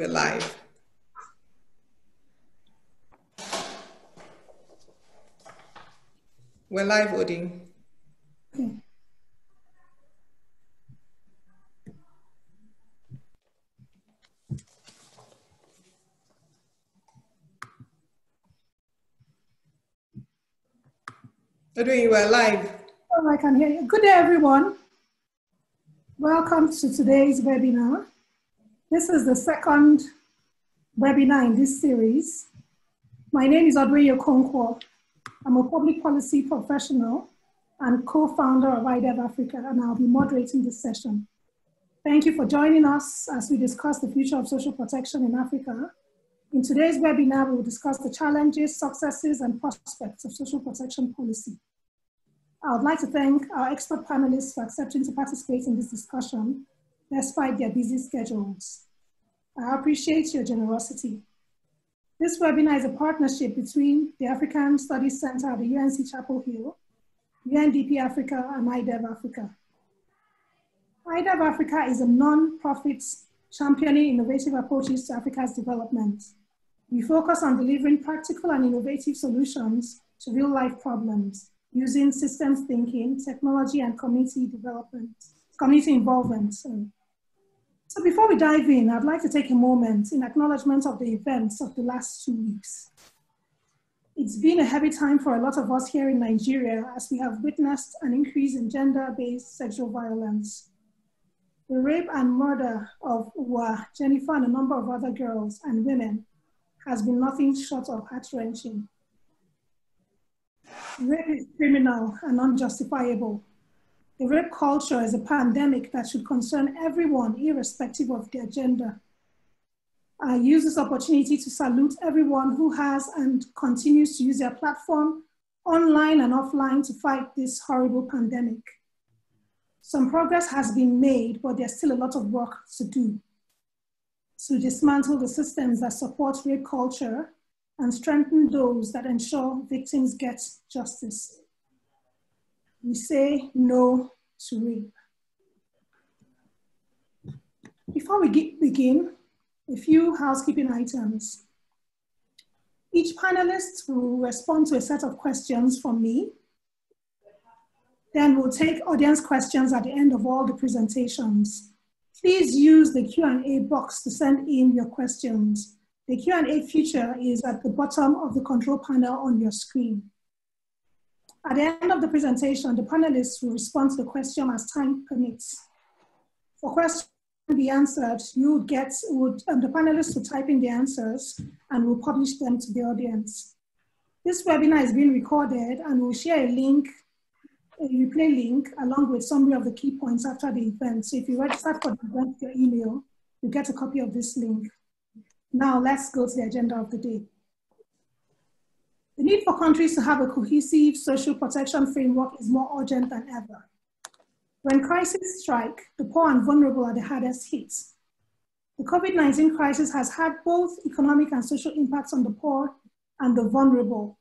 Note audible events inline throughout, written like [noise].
We're live. We're live, Odin. Odin, you are live. Oh, I can hear you. Good day, everyone. Welcome to today's webinar. This is the second webinar in this series. My name is Audrey Okonkwo. I'm a public policy professional and co-founder of IDEV Africa, and I'll be moderating this session. Thank you for joining us as we discuss the future of social protection in Africa. In today's webinar, we will discuss the challenges, successes, and prospects of social protection policy. I would like to thank our expert panelists for accepting to participate in this discussion despite their busy schedules. I appreciate your generosity. This webinar is a partnership between the African Studies Center at the UNC Chapel Hill, UNDP Africa, and IDEV Africa. IDEV Africa is a non-profit championing innovative approaches to Africa's development. We focus on delivering practical and innovative solutions to real life problems using systems thinking, technology, and community development, community involvement. Sorry. So before we dive in, I'd like to take a moment in acknowledgement of the events of the last two weeks. It's been a heavy time for a lot of us here in Nigeria as we have witnessed an increase in gender-based sexual violence. The rape and murder of Uwa, Jennifer, and a number of other girls and women has been nothing short of heart-wrenching. Rape is criminal and unjustifiable rape culture is a pandemic that should concern everyone, irrespective of their gender. I use this opportunity to salute everyone who has and continues to use their platform, online and offline, to fight this horrible pandemic. Some progress has been made, but there's still a lot of work to do to dismantle the systems that support rape culture and strengthen those that ensure victims get justice we say no to rape. Before we begin, a few housekeeping items. Each panelist will respond to a set of questions from me. Then we'll take audience questions at the end of all the presentations. Please use the Q&A box to send in your questions. The Q&A feature is at the bottom of the control panel on your screen. At the end of the presentation, the panelists will respond to the question as time permits. For questions to be answered, you get, would, um, the panelists will type in the answers and will publish them to the audience. This webinar is being recorded and we'll share a link, a replay link, along with summary of the key points after the event. So if you register for the event your email, you get a copy of this link. Now let's go to the agenda of the day. The need for countries to have a cohesive social protection framework is more urgent than ever. When crises strike, the poor and vulnerable are the hardest hit. The COVID-19 crisis has had both economic and social impacts on the poor and the vulnerable.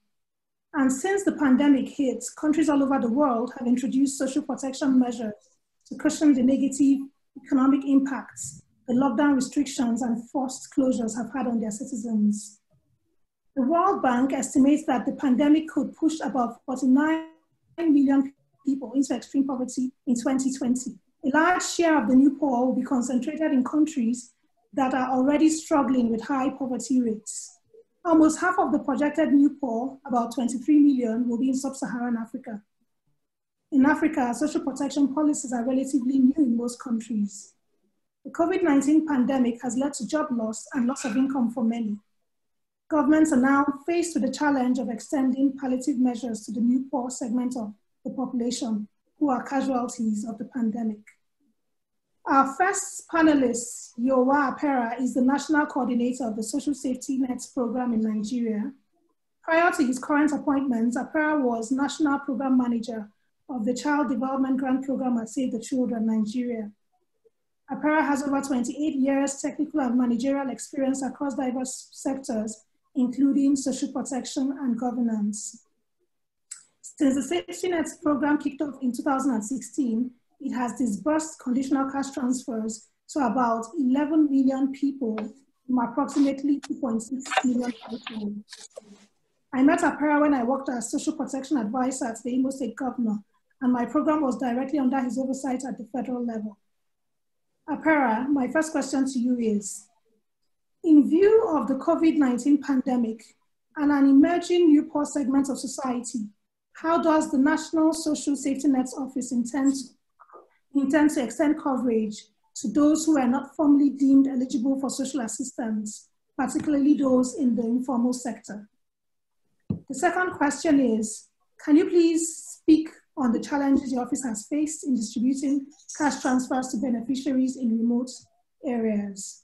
And since the pandemic hit, countries all over the world have introduced social protection measures to cushion the negative economic impacts the lockdown restrictions and forced closures have had on their citizens. The World Bank estimates that the pandemic could push about 49 million people into extreme poverty in 2020. A large share of the new poor will be concentrated in countries that are already struggling with high poverty rates. Almost half of the projected new poor, about 23 million, will be in sub-Saharan Africa. In Africa, social protection policies are relatively new in most countries. The COVID-19 pandemic has led to job loss and loss of income for many. Governments are now faced with the challenge of extending palliative measures to the new poor segment of the population who are casualties of the pandemic. Our first panelist, Iorwa Apera, is the National Coordinator of the Social Safety Nets Program in Nigeria. Prior to his current appointment, Apera was National Program Manager of the Child Development Grant Program at Save the Children, Nigeria. Apera has over 28 years technical and managerial experience across diverse sectors, including social protection and governance. Since the Safety Nets program kicked off in 2016, it has disbursed conditional cash transfers to about 11 million people from approximately 2.6 million households. I met Apera when I worked as social protection advisor at the Imo State governor, and my program was directly under his oversight at the federal level. Apera, my first question to you is, in view of the COVID-19 pandemic and an emerging new poor segment of society, how does the National Social Safety Nets Office intend, intend to extend coverage to those who are not formally deemed eligible for social assistance, particularly those in the informal sector? The second question is, can you please speak on the challenges your office has faced in distributing cash transfers to beneficiaries in remote areas?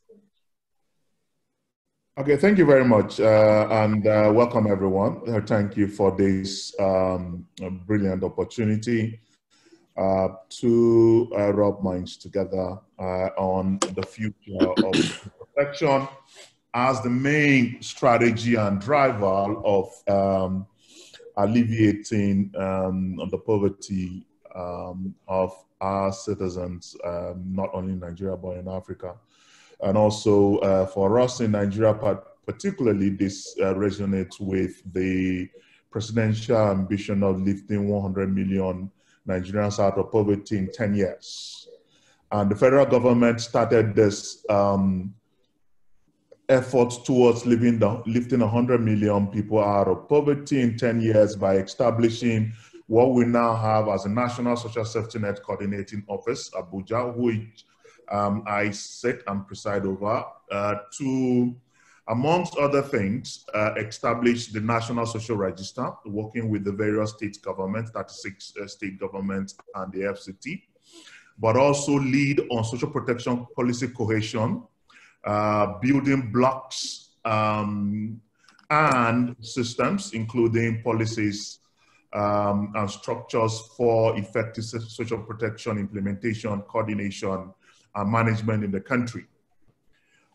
Okay, thank you very much, uh, and uh, welcome everyone. Uh, thank you for this um, brilliant opportunity uh, to uh, rub minds together uh, on the future of protection as the main strategy and driver of um, alleviating um, the poverty um, of our citizens, um, not only in Nigeria, but in Africa. And also uh, for us in Nigeria, particularly, this uh, resonates with the presidential ambition of lifting 100 million Nigerians out of poverty in 10 years. And the federal government started this um, efforts towards living the, lifting 100 million people out of poverty in 10 years by establishing what we now have as a National Social Safety Net Coordinating Office, Abuja, which um, I sit and preside over, uh, to, amongst other things, uh, establish the National Social Register, working with the various state governments, 36 uh, state governments and the FCT, but also lead on social protection policy cohesion, uh, building blocks um, and systems, including policies um, and structures for effective social protection implementation, coordination, management in the country.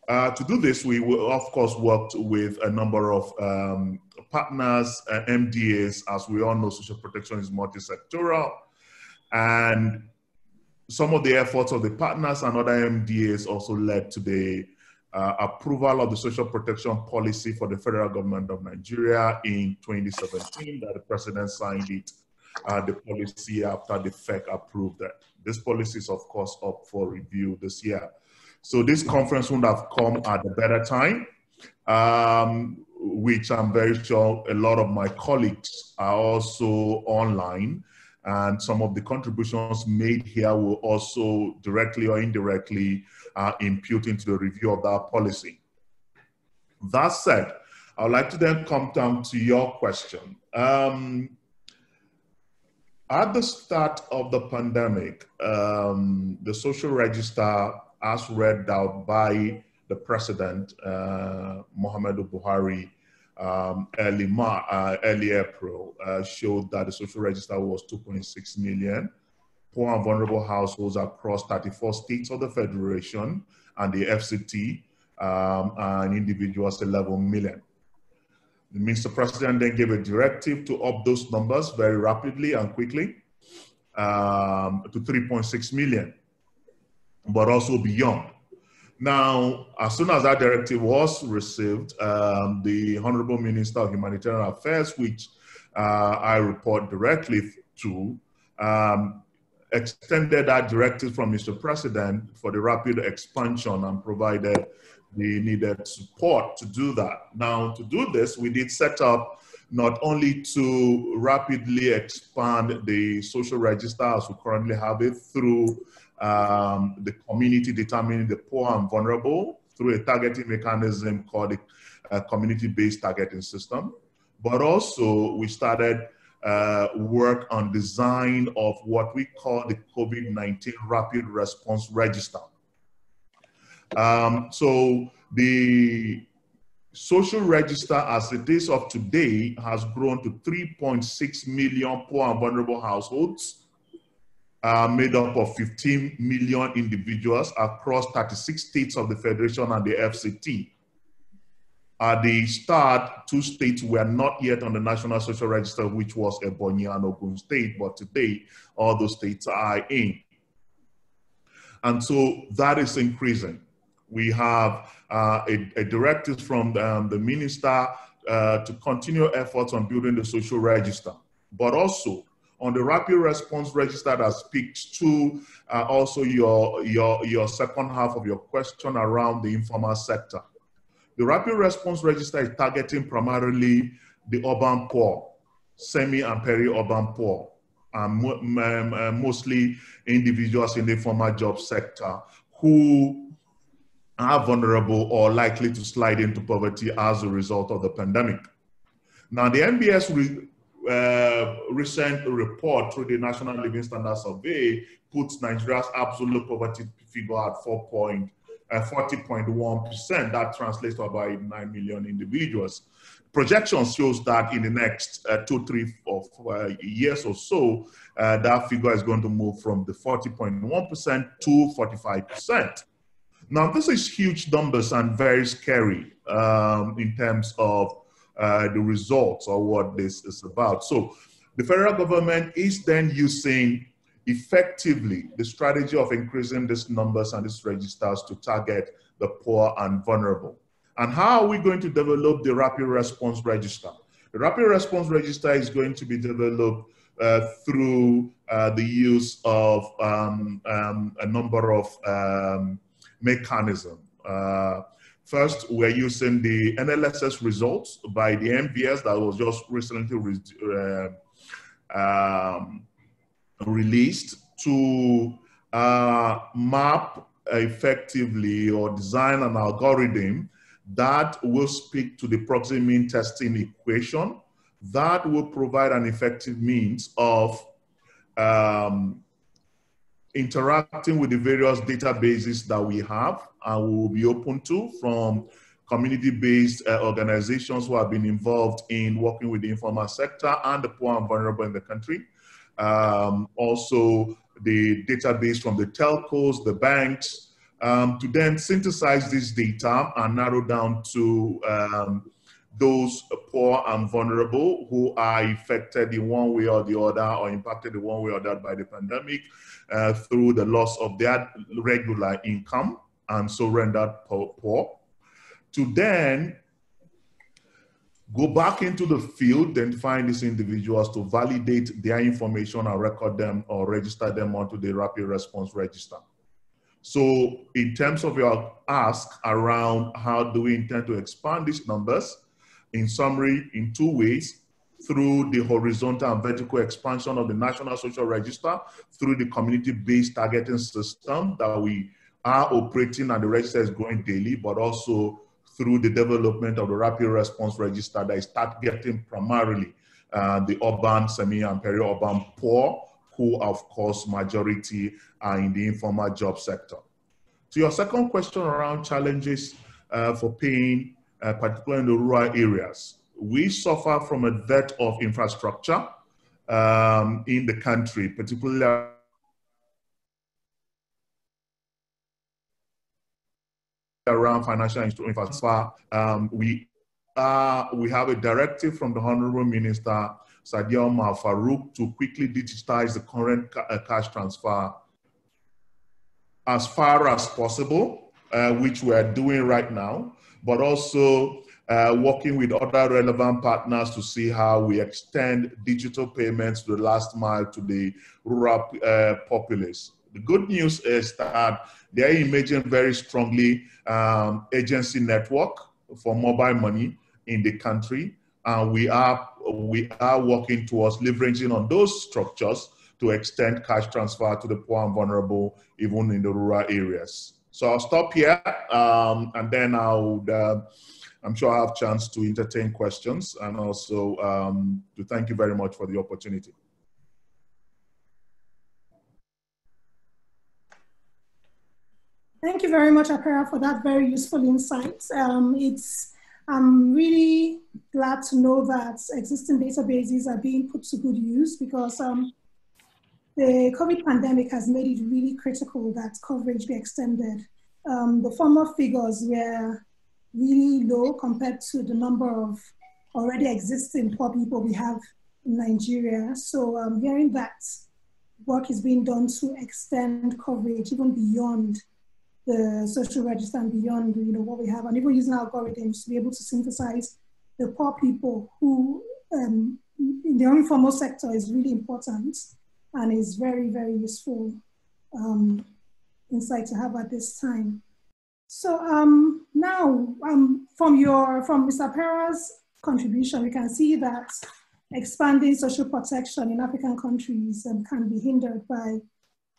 Uh, to do this, we of course worked with a number of um, partners, uh, MDAs. As we all know, social protection is multi-sectoral, and some of the efforts of the partners and other MDAs also led to the uh, approval of the social protection policy for the federal government of Nigeria in 2017 that the president signed it, uh, the policy after the FEC approved it. This policy is of course up for review this year. So this conference would have come at a better time, um, which I'm very sure a lot of my colleagues are also online and some of the contributions made here will also directly or indirectly uh, impute into the review of that policy. That said, I would like to then come down to your question. Um, at the start of the pandemic, um, the social register, as read out by the president, uh, Muhammadu Buhari, um, early, Mar- uh, early April uh, showed that the social register was 2.6 million. Poor and vulnerable households across 34 states of the Federation and the FCT um, and individuals 11 million. Mr. President then gave a directive to up those numbers very rapidly and quickly um, to 3.6 million, but also beyond. Now, as soon as that directive was received, um, the Honorable Minister of Humanitarian Affairs, which uh, I report directly to, um, extended that directive from Mr. President for the rapid expansion and provided the needed support to do that. Now, to do this, we did set up not only to rapidly expand the social register as we currently have it through um, the community determining the poor and vulnerable through a targeting mechanism called the uh, community-based targeting system. But also we started uh, work on design of what we call the COVID-19 Rapid Response Register. Um, so the social register as it is of today has grown to 3.6 million poor and vulnerable households are made up of 15 million individuals across 36 states of the Federation and the FCT. At the start, two states were not yet on the National Social Register, which was Ebonyi and Ogun State, but today all those states are in. And so that is increasing. We have uh, a, a, directive from um, the minister uh, to continue efforts on building the social register, but also on the rapid response register that speaks to uh, also your, your, your second half of your question around the informal sector. The rapid response register is targeting primarily the urban poor, semi and peri-urban poor, and um, uh, mostly individuals in the informal job sector who are vulnerable or likely to slide into poverty as a result of the pandemic. Now, the NBS re uh, recent report through the National Living Standard Survey puts Nigeria's absolute poverty figure at 4.40.1%. Uh, that translates to about 9 million individuals. Projections shows that in the next uh, two, three, years or so, uh, that figure is going to move from the 40.1% to 45%. Now, this is huge numbers and very scary um, in terms of uh, the results or what this is about. So the federal government is then using effectively the strategy of increasing these numbers and these registers to target the poor and vulnerable. And how are we going to develop the rapid response register? The rapid response register is going to be developed uh, through uh, the use of um, um, a number of um, mechanisms. Uh, First, we're using the NLSS results by the NBS that was just recently re uh, um, released to uh, map effectively or design an algorithm that will speak to the proxy means testing equation that will provide an effective means of um, interacting with the various databases that we have and we will be open to from community-based uh, organizations who have been involved in working with the informal sector and the poor and vulnerable in the country. Um, also, the database from the telcos, the banks, um, to then synthesize this data and narrow down to um, those poor and vulnerable who are affected in one way or the other or impacted in one way or the other by the pandemic uh, through the loss of their regular income and so rendered poor, to then go back into the field and find these individuals to validate their information and record them or register them onto the rapid response register. So in terms of your ask around how do we intend to expand these numbers, in summary, in two ways, through the horizontal and vertical expansion of the National Social Register, through the community-based targeting system that we are operating and the register is growing daily, but also through the development of the rapid response register that is targeting primarily uh, the urban, semi and peri-urban poor, who of course majority are in the informal job sector. To your second question around challenges uh, for paying, uh, particularly in the rural areas, we suffer from a debt of infrastructure um, in the country, particularly around financial infrastructure. Um, we uh, we have a directive from the Honorable Minister Sadiya Umar Farouq to quickly digitize the current ca uh, cash transfer as far as possible, uh, which we are doing right now, but also uh, working with other relevant partners to see how we extend digital payments to the last mile to the rural uh, populace. The good news is that they are emerging very strongly um, agency network for mobile money in the country. And we are, we are working towards leveraging on those structures to extend cash transfer to the poor and vulnerable, even in the rural areas. So I'll stop here um, and then I'll, uh, I'm sure I'll have a chance to entertain questions and also um, to thank you very much for the opportunity. Thank you very much, Apera, for that very useful insight. Um, it's, I'm really glad to know that existing databases are being put to good use because um, the COVID pandemic has made it really critical that coverage be extended. Um, the former figures were really low compared to the number of already existing poor people we have in Nigeria. So um, hearing that work is being done to extend coverage even beyond the social register and beyond, you know, what we have, and even using algorithms to be able to synthesize the poor people who um, in the informal sector is really important and is very, very useful um, insight to have at this time. So um, now, um, from your from Mr. Apera's contribution, we can see that expanding social protection in African countries um, can be hindered by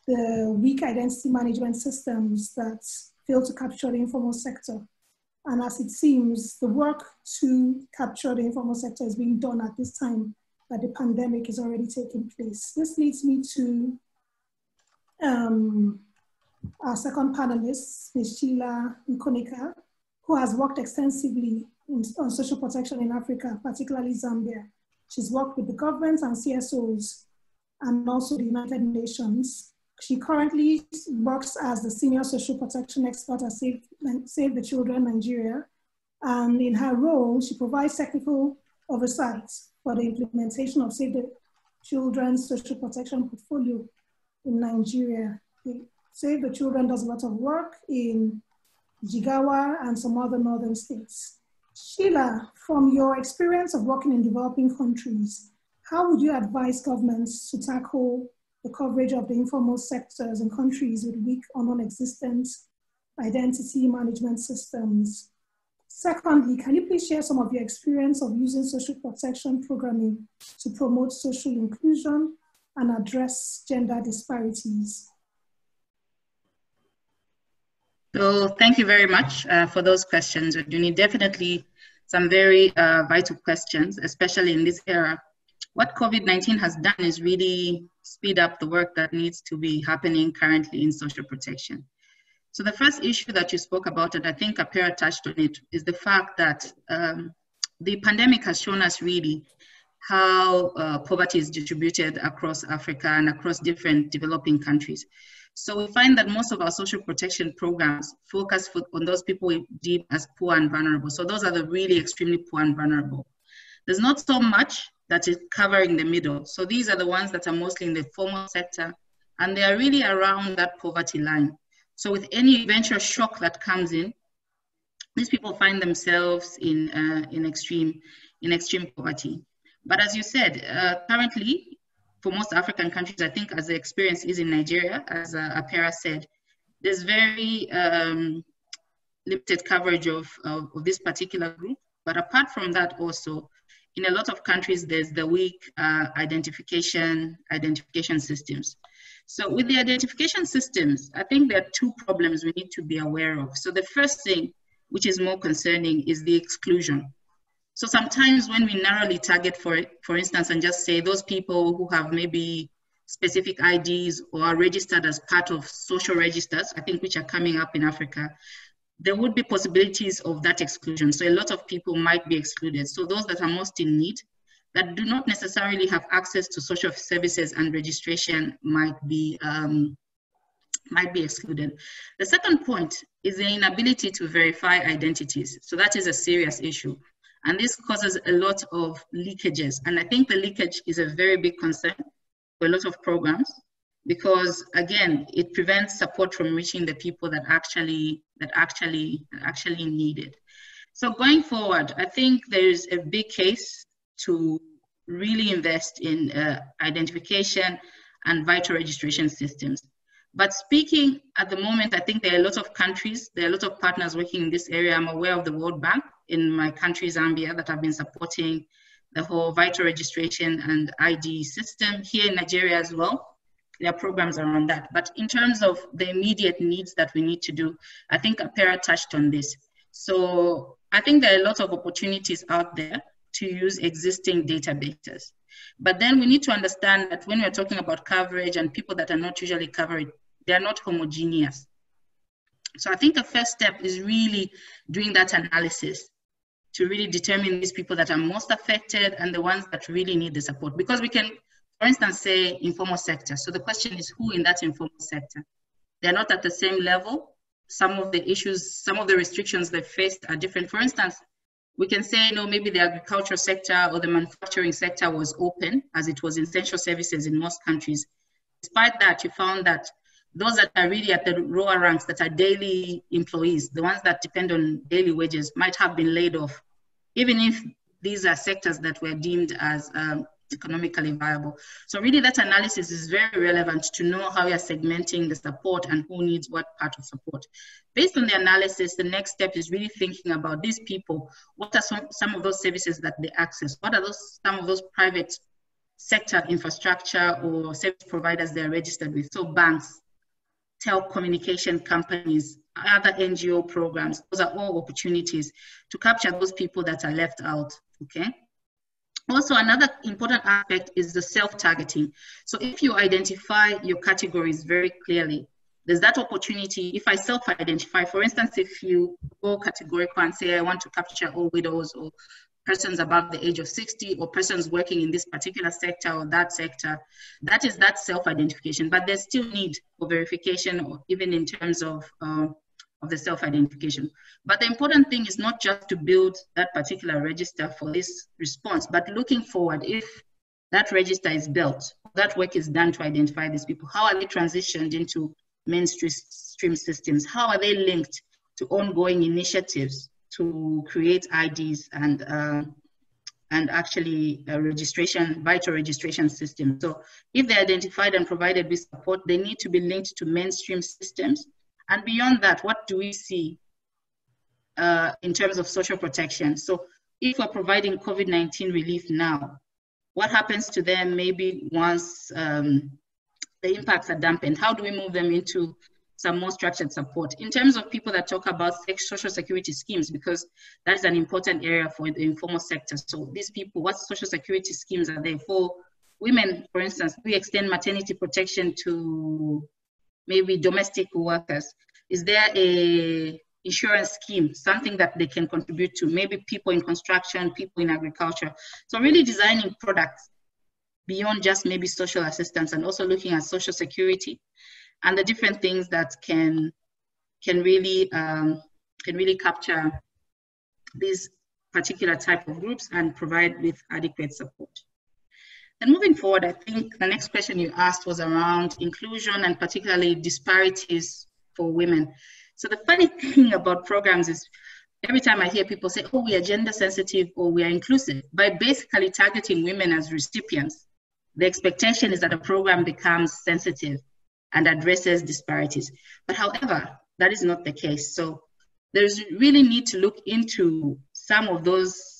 the weak identity management systems that fail to capture the informal sector. And as it seems, the work to capture the informal sector is being done at this time that the pandemic is already taking place. This leads me to um, our second panelist, Ms. Sheila Nkunika, who has worked extensively in, on social protection in Africa, particularly Zambia. She's worked with the governments and CSOs and also the United Nations. She currently works as the senior social protection expert at Save, Save the Children Nigeria. And in her role, she provides technical oversight for the implementation of Save the Children's social protection portfolio in Nigeria. Save the Children does a lot of work in Jigawa and some other northern states. Sheila, from your experience of working in developing countries, how would you advise governments to tackle the coverage of the informal sectors in countries with weak or non-existent identity management systems? Secondly, can you please share some of your experience of using social protection programming to promote social inclusion and address gender disparities? So thank you very much uh, for those questions, Juni. Definitely some very uh, vital questions, especially in this era. What COVID-19 has done is really speed up the work that needs to be happening currently in social protection. So the first issue that you spoke about, and I think Apera touched on it, is the fact that um, the pandemic has shown us really how uh, poverty is distributed across Africa and across different developing countries. So we find that most of our social protection programs focus on those people we deem as poor and vulnerable. So those are the really extremely poor and vulnerable. There's not so much that is covering the middle. So these are the ones that are mostly in the formal sector, and they are really around that poverty line. So with any eventual shock that comes in, these people find themselves in, uh, in, extreme, in extreme poverty. But as you said, uh, currently, for most African countries, I think as the experience is in Nigeria, as uh, Apera said, there's very um, limited coverage of, of, of, this particular group. But apart from that also, in a lot of countries, there's the weak uh, identification, identification systems. So with the identification systems, I think there are two problems we need to be aware of. So the first thing, which is more concerning, is the exclusion. So sometimes when we narrowly target, for, for instance, and just say those people who have maybe specific IDs or are registered as part of social registers, I think which are coming up in Africa, there would be possibilities of that exclusion. So a lot of people might be excluded. So those that are most in need, that do not necessarily have access to social services and registration might be um, might be excluded. The second point is the inability to verify identities. So that is a serious issue. And this causes a lot of leakages. And I think the leakage is a very big concern for a lot of programs because again, it prevents support from reaching the people that actually that actually actually need it. So going forward, I think there's a big case to really invest in uh, identification and vital registration systems. But speaking at the moment, I think there are a lot of countries, there are a lot of partners working in this area. I'm aware of the World Bank in my country, Zambia, that have been supporting the whole vital registration and ID system. Here in Nigeria as well, there are programs around that. But in terms of the immediate needs that we need to do, I think Apera touched on this. So I think there are a lot of opportunities out there to use existing databases. But then we need to understand that when we're talking about coverage and people that are not usually covered, they're not homogeneous. So I think the first step is really doing that analysis to really determine these people that are most affected and the ones that really need the support. Because we can, for instance, say informal sector. So the question is who in that informal sector? They're not at the same level. Some of the issues, some of the restrictions they faced are different. For instance, we can say, no, maybe the agricultural sector or the manufacturing sector was open as it was essential services in most countries. Despite that, you found that those that are really at the lower ranks, that are daily employees, the ones that depend on daily wages, might have been laid off, even if these are sectors that were deemed as um, economically viable. So really that analysis is very relevant to know how you're segmenting the support and who needs what part of support. Based on the analysis, the next step is really thinking about these people. What are some, some of those services that they access? What are those some of those private sector infrastructure or service providers they're registered with? So banks, telecommunication companies, other NGO programs, those are all opportunities to capture those people that are left out, okay? Also, another important aspect is the self-targeting. So if you identify your categories very clearly, there's that opportunity. If I self-identify, for instance, if you go categorical and say, I want to capture all widows or persons above the age of 60 or persons working in this particular sector or that sector, that is that self-identification. But there's still need for verification or even in terms of uh, of the self-identification. But the important thing is not just to build that particular register for this response, but looking forward, if that register is built, that work is done to identify these people, how are they transitioned into mainstream systems? How are they linked to ongoing initiatives to create IDs and uh, and actually a registration, vital registration system. So if they're identified and provided with support, they need to be linked to mainstream systems and beyond that, what do we see uh, in terms of social protection? So if we're providing COVID-19 relief now, what happens to them maybe once um, the impacts are dampened? How do we move them into some more structured support? In terms of people that talk about social security schemes, because that's an important area for the informal sector. So these people, what social security schemes are there for? Women, for instance, we extend maternity protection to maybe domestic workers? Is there a insurance scheme, something that they can contribute to? Maybe people in construction, people in agriculture. So really designing products beyond just maybe social assistance and also looking at social security and the different things that can can really um, can really capture these particular type of groups and provide with adequate support. And moving forward, I think the next question you asked was around inclusion and particularly disparities for women. So the funny [laughs] thing about programs is every time I hear people say, oh, we are gender sensitive or we are inclusive, by basically targeting women as recipients, the expectation is that a program becomes sensitive and addresses disparities. But however, that is not the case. So there's really need to look into some of those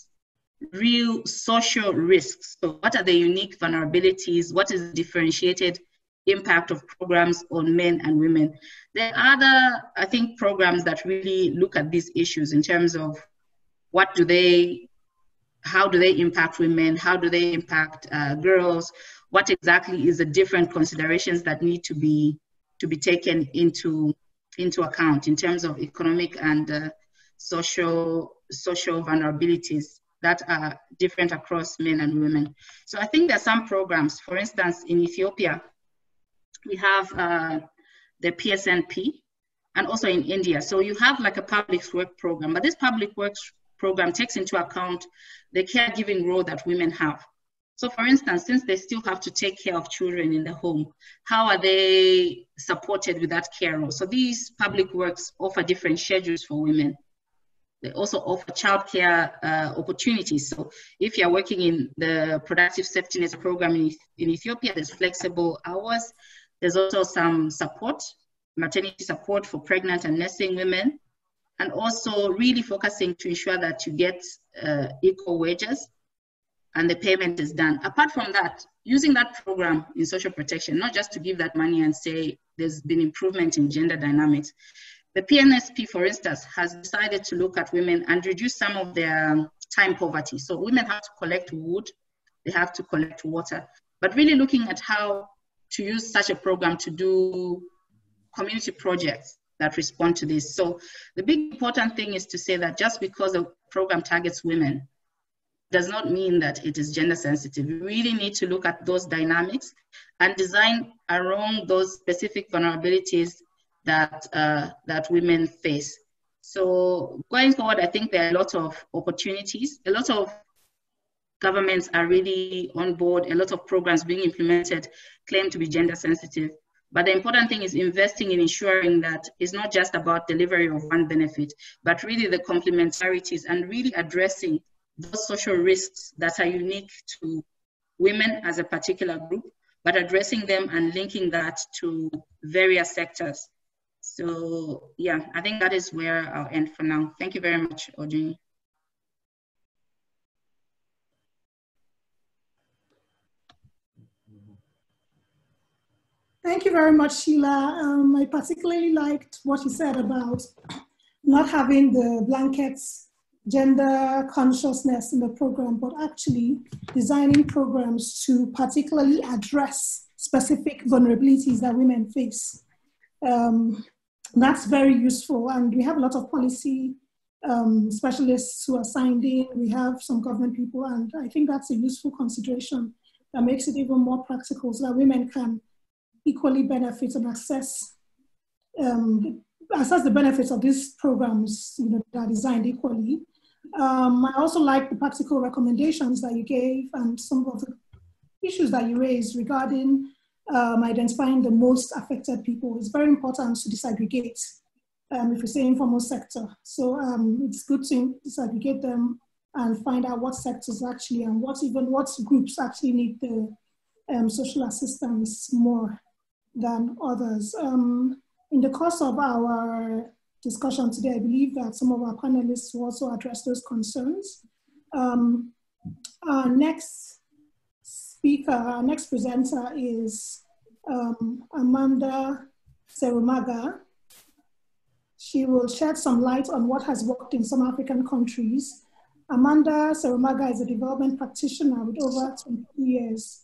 real social risks. So what are the unique vulnerabilities? What is the differentiated impact of programs on men and women? There are other, I think, programs that really look at these issues in terms of what do they, how do they impact women? How do they impact uh, girls? What exactly is the different considerations that need to be to be taken into into account in terms of economic and uh, social social vulnerabilities that are different across men and women. So I think there are some programs, for instance, in Ethiopia, we have uh, the PSNP and also in India. So you have like a public work program, but this public works program takes into account the caregiving role that women have. So for instance, since they still have to take care of children in the home, how are they supported with that care role? So these public works offer different schedules for women. They also offer childcare uh, opportunities. So if you're working in the productive safety net program in, in Ethiopia, there's flexible hours. There's also some support, maternity support for pregnant and nursing women, and also really focusing to ensure that you get uh, equal wages and the payment is done. Apart from that, using that program in social protection, not just to give that money and say there's been improvement in gender dynamics, the PNSP, for instance, has decided to look at women and reduce some of their um, time poverty. So women have to collect wood, they have to collect water, but really looking at how to use such a program to do community projects that respond to this. So the big important thing is to say that just because a program targets women does not mean that it is gender sensitive. We really need to look at those dynamics and design around those specific vulnerabilities that, uh, that women face. So going forward, I think there are a lot of opportunities. A lot of governments are really on board. A lot of programs being implemented claim to be gender sensitive. But the important thing is investing in ensuring that it's not just about delivery of one benefit, but really the complementarities and really addressing those social risks that are unique to women as a particular group, but addressing them and linking that to various sectors. So yeah, I think that is where I'll end for now. Thank you very much, Audrey. Thank you very much, Sheila. Um, I particularly liked what you said about not having the blankets gender consciousness in the program, but actually designing programs to particularly address specific vulnerabilities that women face. Um, that's very useful. And we have a lot of policy um, specialists who are signed in. We have some government people, and I think that's a useful consideration that makes it even more practical so that women can equally benefit and access um, assess the benefits of these programs you know, that are designed equally. Um, I also like the practical recommendations that you gave and some of the issues that you raised regarding um, identifying the most affected people. It's very important to disaggregate um, if you say informal sector. So um, it's good to disaggregate them and find out what sectors actually and what even what groups actually need the um, social assistance more than others. Um, in the course of our discussion today, I believe that some of our panelists will also address those concerns. Our next speaker, our next presenter is um, Amanda Serumaga. She will shed some light on what has worked in some African countries. Amanda Serumaga is a development practitioner with over 20 years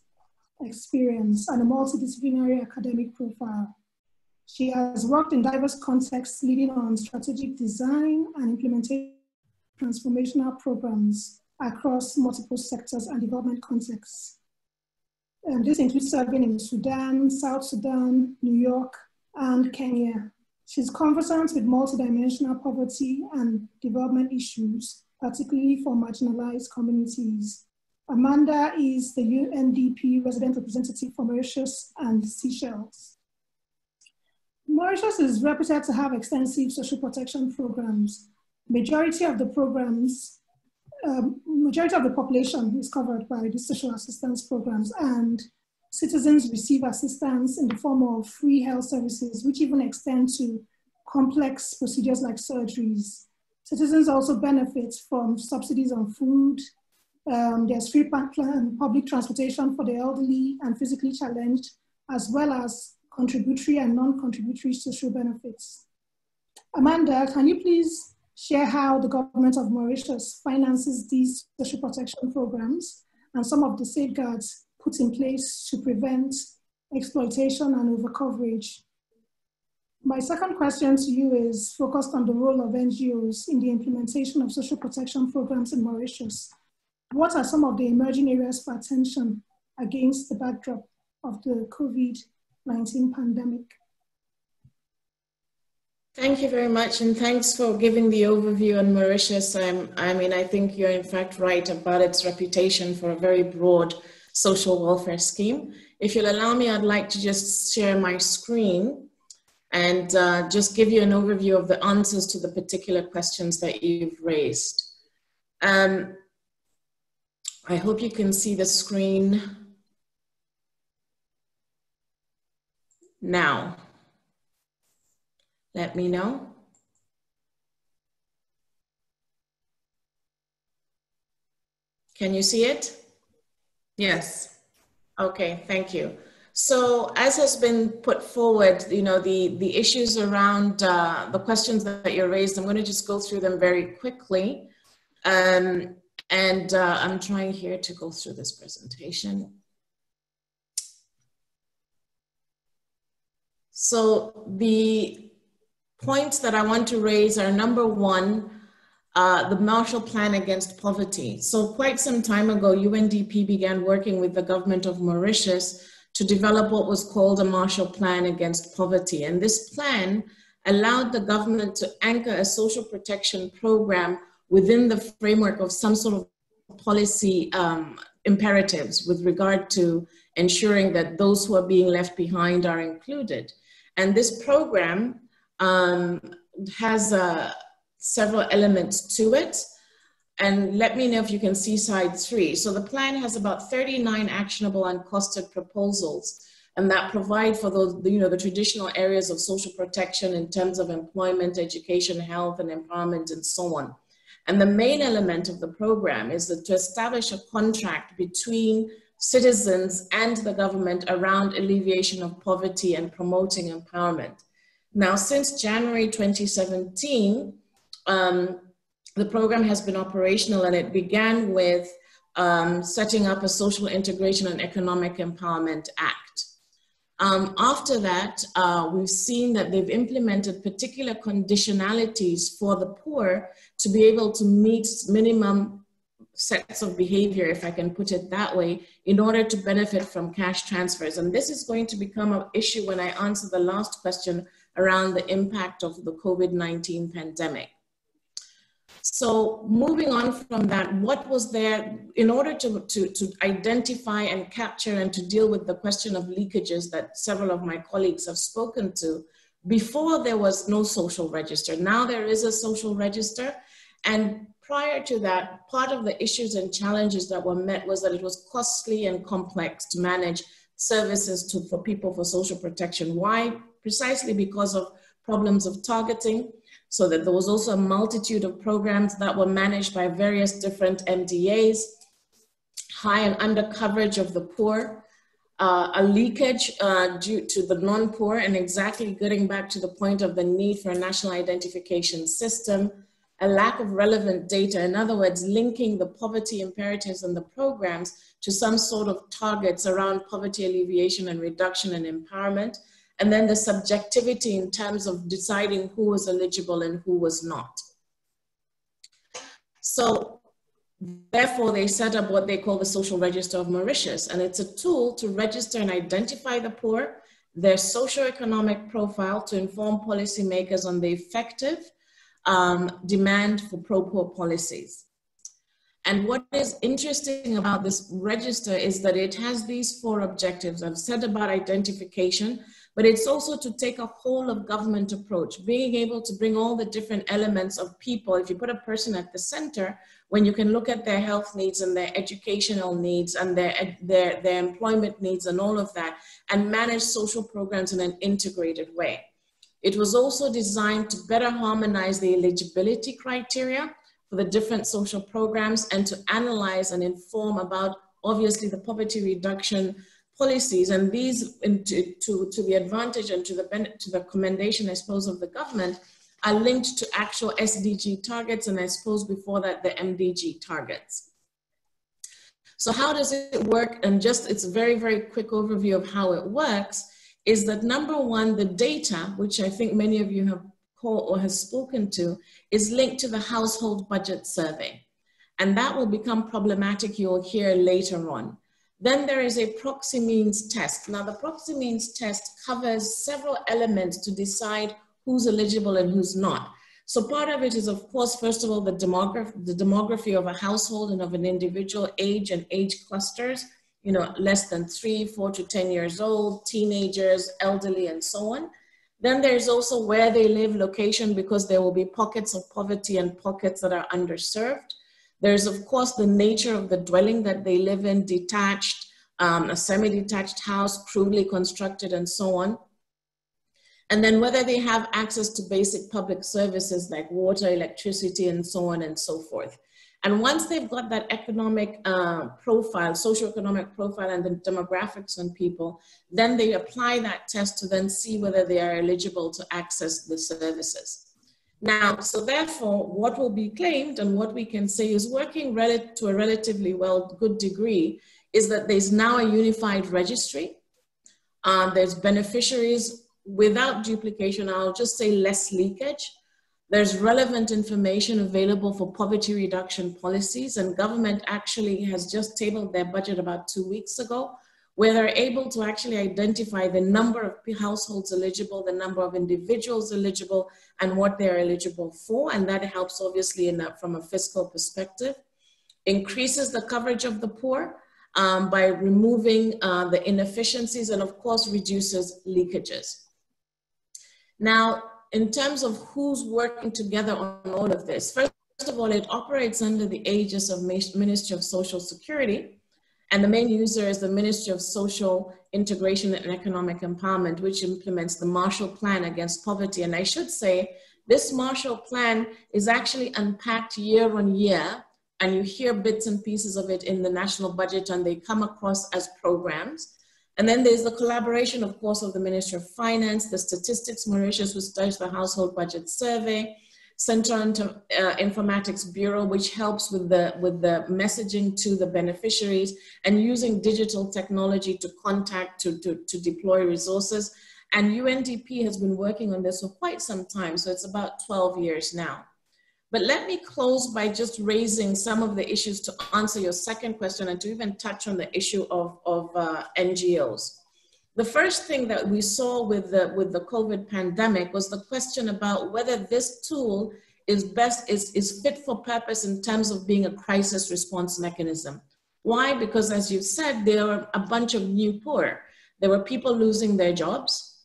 experience and a multidisciplinary academic profile. She has worked in diverse contexts, leading on strategic design and implementation transformational programs across multiple sectors and development contexts. Um, and this includes serving in Sudan, South Sudan, New York, and Kenya. She's conversant with multidimensional poverty and development issues, particularly for marginalized communities. Amanda is the UNDP resident representative for Mauritius and Seychelles. Mauritius is reputed to have extensive social protection programs. Majority of the programs, um, majority of the population is covered by the social assistance programs and citizens receive assistance in the form of free health services, which even extend to complex procedures like surgeries. Citizens also benefit from subsidies on food, um, there's free public transportation for the elderly and physically challenged, as well as contributory and non-contributory social benefits. Amanda, can you please share how the government of Mauritius finances these social protection programs and some of the safeguards put in place to prevent exploitation and overcoverage? My second question to you is focused on the role of NGOs in the implementation of social protection programs in Mauritius what are some of the emerging areas for attention against the backdrop of the COVID-19 pandemic? Thank you very much, and thanks for giving the overview on Mauritius. Um, I mean, I think you're in fact right about its reputation for a very broad social welfare scheme. If you'll allow me, I'd like to just share my screen and uh, just give you an overview of the answers to the particular questions that you've raised. Um, I hope you can see the screen now. Let me know. Can you see it? Yes. Okay, thank you. So as has been put forward, you know, the, the issues around uh, the questions that you raised, I'm going to just go through them very quickly. Um, and uh, I'm trying here to go through this presentation. So the points that I want to raise are number one, uh, the Marshall Plan Against Poverty. So quite some time ago, UNDP began working with the government of Mauritius to develop what was called a Marshall Plan Against Poverty. And this plan allowed the government to anchor a social protection program within the framework of some sort of policy um, imperatives with regard to ensuring that those who are being left behind are included. And this program um, has uh, several elements to it. And let me know if you can see side three. So the plan has about 39 actionable and costed proposals and that provide for those, you know, the traditional areas of social protection in terms of employment, education, health, and empowerment, and so on. And the main element of the program is that to establish a contract between citizens and the government around alleviation of poverty and promoting empowerment. Now, since January 2017, um, the program has been operational and it began with um, setting up a Social Integration and Economic Empowerment Act. Um, after that, uh, we've seen that they've implemented particular conditionalities for the poor to be able to meet minimum sets of behavior, if I can put it that way, in order to benefit from cash transfers. And this is going to become an issue when I answer the last question around the impact of the COVID-19 pandemic. So moving on from that, what was there in order to, to, to identify and capture and to deal with the question of leakages that several of my colleagues have spoken to, before there was no social register. Now there is a social register. And prior to that, part of the issues and challenges that were met was that it was costly and complex to manage services to, for people for social protection. Why? Precisely because of problems of targeting, so that there was also a multitude of programs that were managed by various different MDAs, high and under coverage of the poor, uh, a leakage uh, due to the non-poor, and exactly getting back to the point of the need for a national identification system, a lack of relevant data, in other words, linking the poverty imperatives and the programs to some sort of targets around poverty alleviation and reduction and empowerment, and then the subjectivity in terms of deciding who was eligible and who was not. So therefore they set up what they call the social register of Mauritius. And it's a tool to register and identify the poor, their socioeconomic profile to inform policymakers on the effective um, demand for pro-poor policies. And what is interesting about this register is that it has these four objectives. I've said about identification, but it's also to take a whole of government approach, being able to bring all the different elements of people. If you put a person at the center, when you can look at their health needs and their educational needs and their, their, their employment needs and all of that, and manage social programs in an integrated way. It was also designed to better harmonize the eligibility criteria for the different social programs and to analyze and inform about obviously the poverty reduction policies and these to, to, to the advantage and to the, to the commendation, I suppose, of the government are linked to actual SDG targets and I suppose before that the MDG targets. So how does it work? And just it's a very, very quick overview of how it works is that number one, the data, which I think many of you have called or has spoken to, is linked to the household budget survey. And that will become problematic, you'll hear later on. Then there is a proxy means test. Now the proxy means test covers several elements to decide who's eligible and who's not. So part of it is of course, first of all, the, demograph the demography of a household and of an individual age and age clusters, you know, less than three, four to 10 years old, teenagers, elderly, and so on. Then there's also where they live, location, because there will be pockets of poverty and pockets that are underserved. There's, of course, the nature of the dwelling that they live in, detached, um, a semi-detached house, crudely constructed, and so on. And then whether they have access to basic public services like water, electricity, and so on and so forth. And once they've got that economic uh, profile, socioeconomic profile, and the demographics on people, then they apply that test to then see whether they are eligible to access the services. Now, so therefore, what will be claimed and what we can say is working to a relatively well good degree is that there's now a unified registry. Um, there's beneficiaries without duplication. I'll just say less leakage. There's relevant information available for poverty reduction policies and government actually has just tabled their budget about two weeks ago where they're able to actually identify the number of households eligible, the number of individuals eligible, and what they're eligible for. And that helps obviously in that from a fiscal perspective. Increases the coverage of the poor. um, by removing uh, the inefficiencies and of course reduces leakages. Now, in terms of who's working together on all of this, first of all, it operates under the aegis of Ministry of Social Security, and the main user is the Ministry of Social Integration and Economic Empowerment, which implements the Marshall Plan against poverty. And I should say, this Marshall Plan is actually unpacked year on year, and you hear bits and pieces of it in the national budget, and they come across as programs. And then there's the collaboration, of course, of the Ministry of Finance, the Statistics Mauritius, which does the Household Budget Survey, Central uh, Informatics Bureau, which helps with the, with the messaging to the beneficiaries and using digital technology to contact, to, to, to deploy resources. And UNDP has been working on this for quite some time, so it's about 12 years now. But let me close by just raising some of the issues to answer your second question and to even touch on the issue of, of uh, NGOs. The first thing that we saw with the, with the COVID pandemic was the question about whether this tool is best, is, is fit for purpose in terms of being a crisis response mechanism. Why? Because as you said, there are a bunch of new poor. There were people losing their jobs.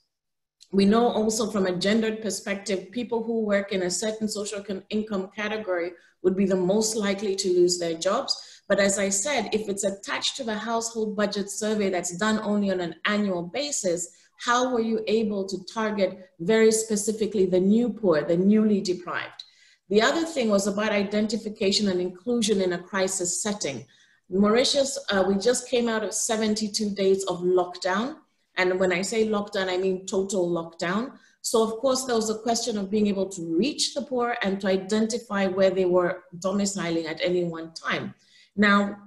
We know also from a gendered perspective, people who work in a certain social income category would be the most likely to lose their jobs. But as I said, if it's attached to the household budget survey that's done only on an annual basis, how were you able to target very specifically the new poor, the newly deprived? The other thing was about identification and inclusion in a crisis setting. Mauritius, uh, we just came out of 72 days of lockdown. And when I say lockdown, I mean total lockdown. So of course, there was a question of being able to reach the poor and to identify where they were domiciling at any one time. Now,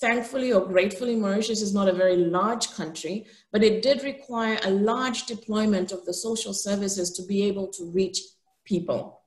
thankfully or gratefully, Mauritius is not a very large country, but it did require a large deployment of the social services to be able to reach people.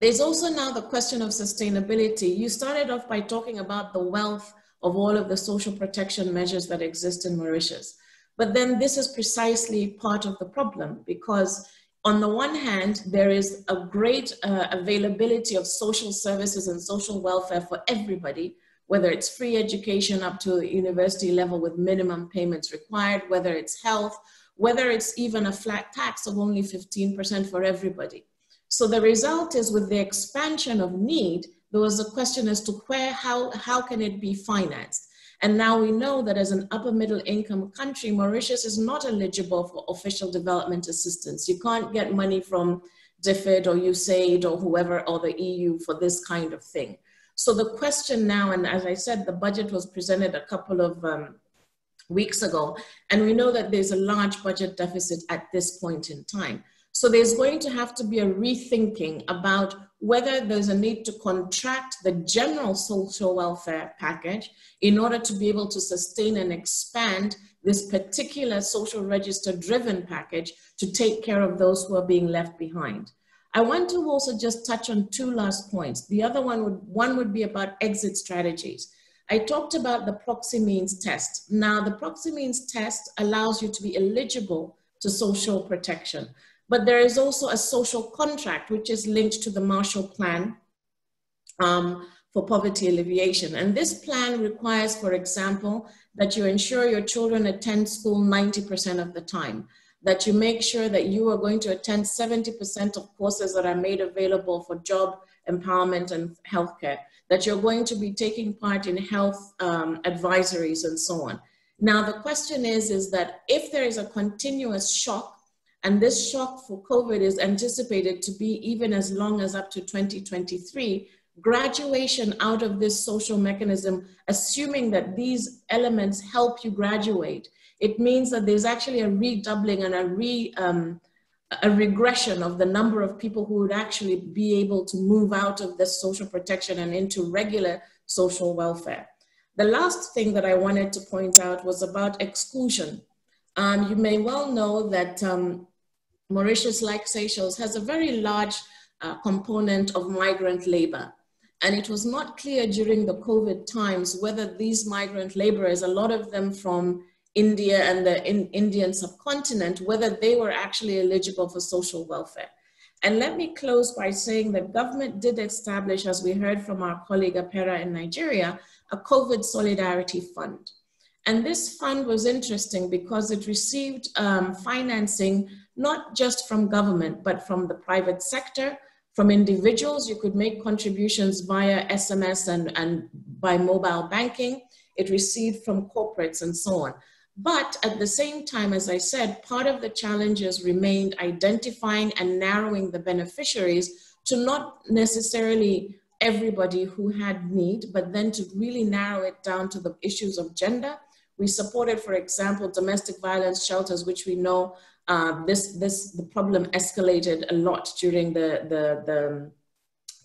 There's also now the question of sustainability. You started off by talking about the wealth of all of the social protection measures that exist in Mauritius. But then this is precisely part of the problem because on the one hand, there is a great uh, availability of social services and social welfare for everybody, whether it's free education up to university level with minimum payments required, whether it's health, whether it's even a flat tax of only 15% for everybody. So the result is with the expansion of need, there was a question as to where, how, how can it be financed? And now we know that as an upper middle income country, Mauritius is not eligible for official development assistance. You can't get money from DFID or USAID or whoever or the EU for this kind of thing. So the question now, and as I said, the budget was presented a couple of um, weeks ago, and we know that there's a large budget deficit at this point in time. So there's going to have to be a rethinking about whether there's a need to contract the general social welfare package in order to be able to sustain and expand this particular social register driven package to take care of those who are being left behind. I want to also just touch on two last points. The other one would, one would be about exit strategies. I talked about the proxy means test. Now, the proxy means test allows you to be eligible to social protection. But there is also a social contract, which is linked to the Marshall Plan um, for poverty alleviation. And this plan requires, for example, that you ensure your children attend school 90% of the time, that you make sure that you are going to attend 70% of courses that are made available for job empowerment and healthcare, that you're going to be taking part in health um, advisories and so on. Now, the question is, is that if there is a continuous shock and this shock for COVID is anticipated to be even as long as up to 2023. Graduation out of this social mechanism, assuming that these elements help you graduate, it means that there's actually a redoubling and a, re, um, a regression of the number of people who would actually be able to move out of this social protection and into regular social welfare. The last thing that I wanted to point out was about exclusion. Um, you may well know that um, Mauritius, like Seychelles, has a very large uh, component of migrant labor. And it was not clear during the COVID times whether these migrant laborers, a lot of them from India and the in Indian subcontinent, whether they were actually eligible for social welfare. And let me close by saying that government did establish, as we heard from our colleague Apera in Nigeria, a COVID Solidarity Fund. And this fund was interesting because it received um, financing not just from government, but from the private sector, from individuals. You could make contributions via SMS and, and by mobile banking. It received from corporates and so on. But at the same time, as I said, part of the challenges remained identifying and narrowing the beneficiaries to not necessarily everybody who had need, but then to really narrow it down to the issues of gender. We supported, for example, domestic violence shelters, which we know uh, this, this, the problem escalated a lot during the, the, the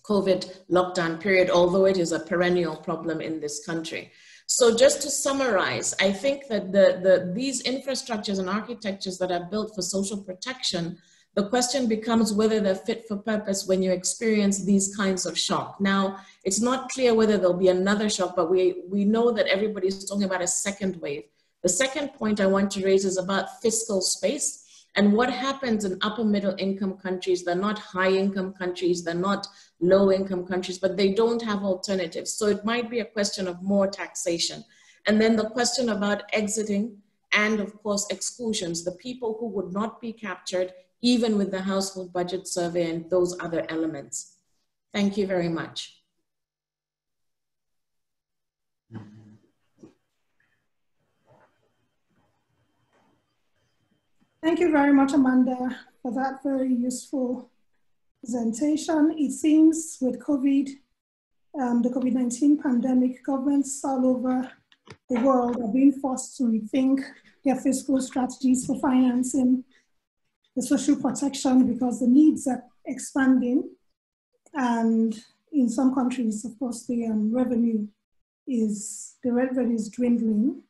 COVID lockdown period, although it is a perennial problem in this country. So just to summarize, I think that the, the, these infrastructures and architectures that are built for social protection, the question becomes whether they're fit for purpose when you experience these kinds of shock. Now, it's not clear whether there'll be another shock, but we, we know that everybody's talking about a second wave. The second point I want to raise is about fiscal space and what happens in upper middle income countries. They're not high income countries, they're not low income countries, but they don't have alternatives. So it might be a question of more taxation. And then the question about exiting and of course exclusions, the people who would not be captured even with the household budget survey and those other elements. Thank you very much. Thank you very much, Amanda, for that very useful presentation. It seems with COVID, um, the COVID-19 pandemic, governments all over the world are being forced to rethink their fiscal strategies for financing the social protection because the needs are expanding. And in some countries, of course, the um, revenue is, the revenue is dwindling.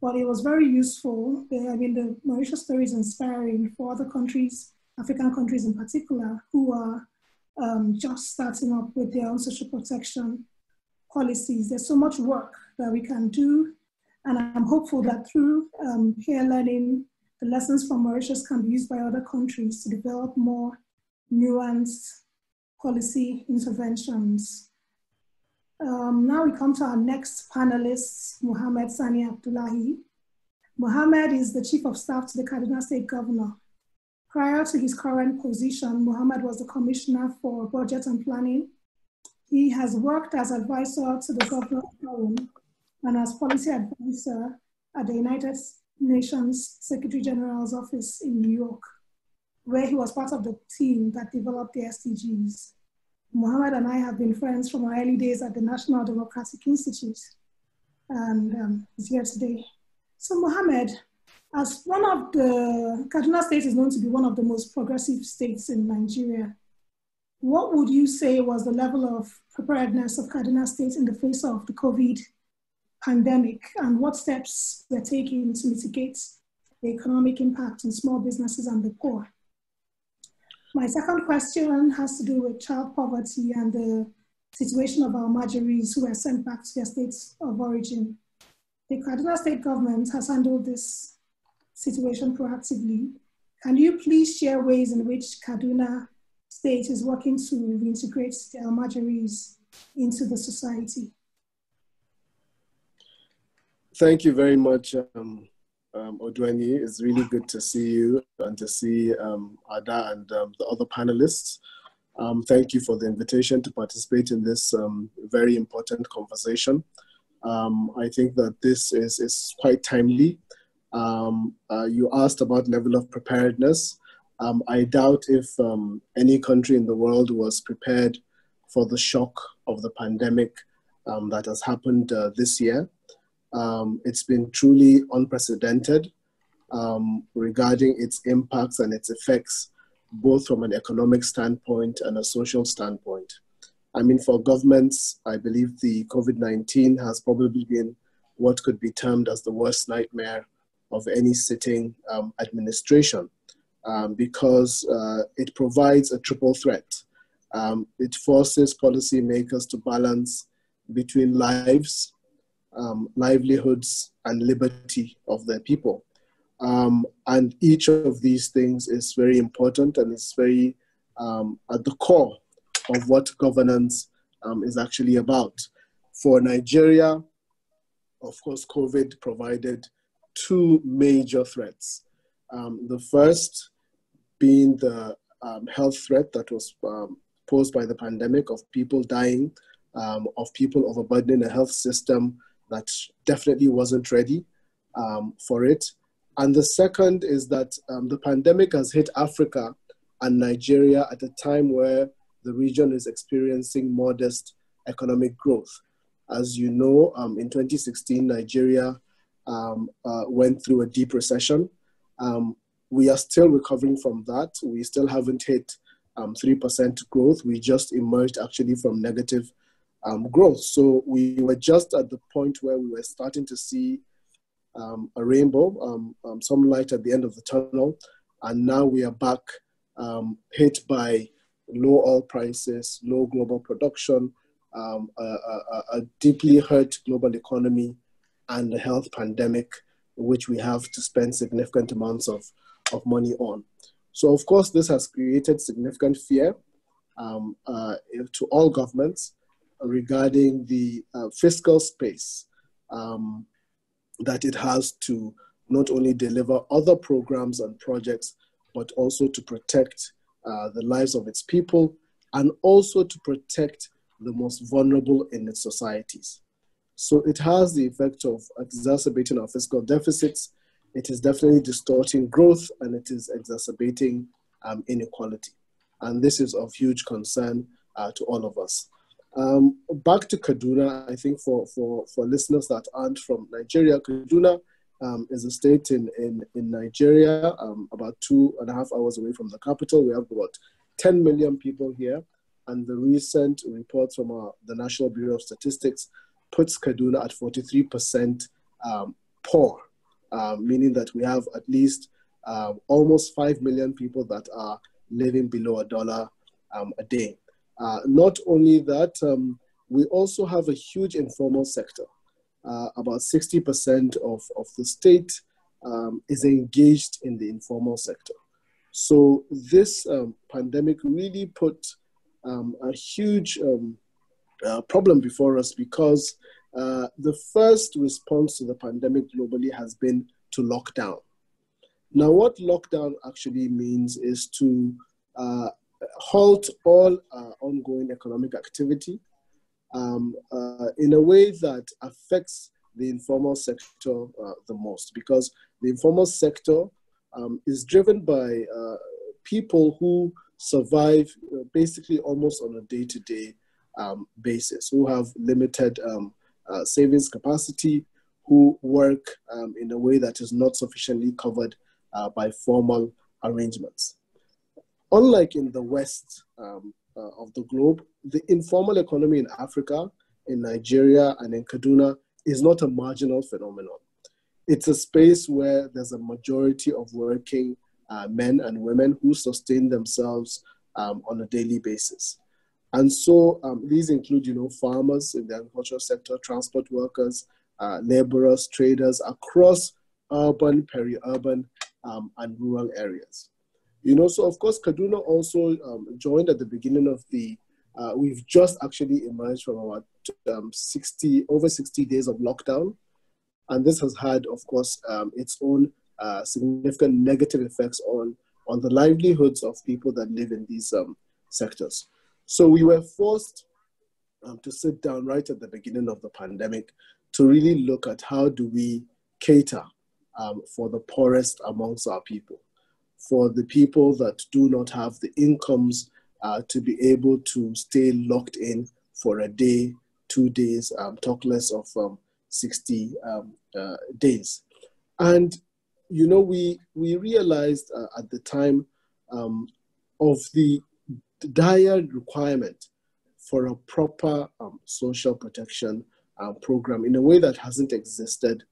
But it was very useful. The, I mean, the Mauritius story is inspiring for other countries African countries in particular, who are um, just starting up with their own social protection policies. There's so much work that we can do, and I'm hopeful that through um, peer learning, the lessons from Mauritius can be used by other countries to develop more nuanced policy interventions. Um, now we come to our next panelist, Muhammad Sani Abdullahi. Muhammad is the Chief of Staff to the Kaduna State Governor Prior to his current position, Muhammad was the Commissioner for Budget and Planning. He has worked as advisor to the Governor Forum and as policy advisor at the United Nations Secretary General's office in New York, where he was part of the team that developed the SDGs. Muhammad and I have been friends from our early days at the National Democratic Institute, and um, he's here today. So Muhammad, as one of the, Kaduna State is known to be one of the most progressive states in Nigeria. What would you say was the level of preparedness of Kaduna State in the face of the COVID pandemic and what steps were taken to mitigate the economic impact on small businesses and the poor? My second question has to do with child poverty and the situation of our Almajiris who were sent back to their states of origin. The Kaduna state government has handled this situation proactively. Can you please share ways in which Kaduna State is working to reintegrate the Almajiris into the society? Thank you very much, um, um. It's really good to see you and to see um, Ada and um, the other panelists. Um, thank you for the invitation to participate in this um, very important conversation. Um, I think that this is, is quite timely um, uh, you asked about level of preparedness. I doubt if any country in the world was prepared for the shock of the pandemic that has happened uh, this year. Um, it's been truly unprecedented um, regarding its impacts and its effects, both from an economic standpoint and a social standpoint. I mean, for governments, I believe the COVID 19 has probably been what could be termed as the worst nightmare of any sitting um, administration um, because uh, it provides a triple threat. Um, it forces policymakers to balance between lives, um, livelihoods, and liberty of their people. Um, and each of these things is very important and it's very um, at the core of what governance um, is actually about. For Nigeria, of course, COVID provided two major threats. Um, the first being the um, health threat that was posed by the pandemic of people dying, of people overburdening the health system that definitely wasn't ready um, for it. And the second is that um, the pandemic has hit Africa and Nigeria at a time where the region is experiencing modest economic growth. As you know, um, in 2016, Nigeria um, uh, went through a deep recession. Um, we are still recovering from that. We still haven't hit 3% um, growth. We just emerged actually from negative um, growth. So we were just at the point where we were starting to see um, a rainbow, um, um, some light at the end of the tunnel. And now we are back um, hit by low oil prices, low global production, um, a, a, a, deeply hurt global economy, and the health pandemic, which we have to spend significant amounts of, of money on. So, of course, this has created significant fear um, uh, to all governments regarding the uh, fiscal space um, that it has to not only deliver other programs and projects, but also to protect uh, the lives of its people and also to protect the most vulnerable in its societies. So it has the effect of exacerbating our fiscal deficits. It is definitely distorting growth and it is exacerbating um, inequality. And this is of huge concern uh, to all of us. Um, back to Kaduna, I think for, for, for listeners that aren't from Nigeria, Kaduna um, is a state in, in, in Nigeria, um, about two and a half hours away from the capital. We have about 10 million people here. And the recent reports from our, the National Bureau of Statistics puts Kaduna at 43% um, poor, uh, meaning that we have at least uh, almost 5 million people that are living below a dollar a day. Uh, not only that, um, we also have a huge informal sector. Uh, about 60% of, of the state um, is engaged in the informal sector. So this um, pandemic really put um, a huge um, uh, problem before us because uh, the first response to the pandemic globally has been to lock down. Now, what lockdown actually means is to uh, halt all uh, ongoing economic activity um, uh, in a way that affects the informal sector uh, the most. Because the informal sector um, is driven by uh, people who survive uh, basically almost on a day-to-day um, basis, who have limited um, uh, savings capacity, who work um, in a way that is not sufficiently covered by formal arrangements unlike in the west um, uh, of the globe, the informal economy in Africa, in Nigeria, and in Kaduna is not a marginal phenomenon. It's a space where there's a majority of working uh, men and women who sustain themselves um, on a daily basis. And so um, these include, you know, farmers in the agricultural sector, transport workers, uh, laborers, traders across urban, peri-urban, um, and rural areas. You know, so of course, Kaduna also um, joined at the beginning of the, uh, we've just actually emerged from our um, 60, over 60 days of lockdown. And this has had, of course, um, its own uh, significant negative effects on, on the livelihoods of people that live in these um, sectors. So we were forced um, to sit down right at the beginning of the pandemic to really look at how do we cater um, for the poorest amongst our people for the people that do not have the incomes uh, to be able to stay locked in for a day, two days, um, talk less of um, 60 um, uh, days. And, you know, we, we realized uh, at the time um, of the dire requirement for a proper um, social protection uh, program in a way that hasn't existed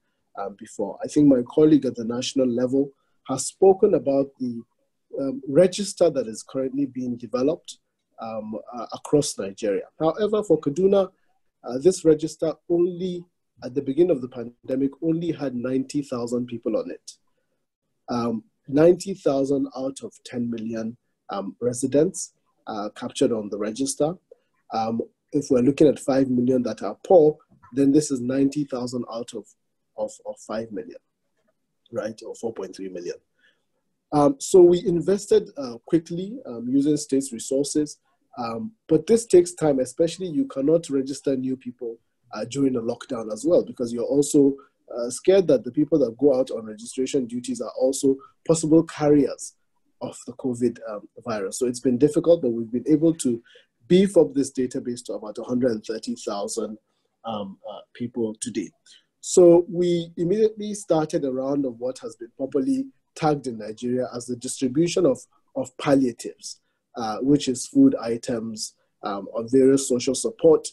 before. I think my colleague at the national level has spoken about the um, register that is currently being developed um, uh, across Nigeria. However, for Kaduna, uh, this register only, at the beginning of the pandemic, only had 90,000 people on it. Um, 90,000 out of 10 million um, residents. uh, captured on the register. Um, if we're looking at 5 million that are poor, then this is 90,000 out of, of, of 5 million, right? Or 4.3 million. Um, so we invested uh, quickly um, using state's resources, um, but this takes time, especially you cannot register new people uh, during a lockdown as well, because you're also uh, scared that the people that go out on registration duties are also possible carriers of the COVID um, virus. So it's been difficult, but we've been able to beef up this database to about 130,000 um, uh, people today. So we immediately started a round of what has been properly tagged in Nigeria as the distribution of, of palliatives, uh, which is food items um, of various social support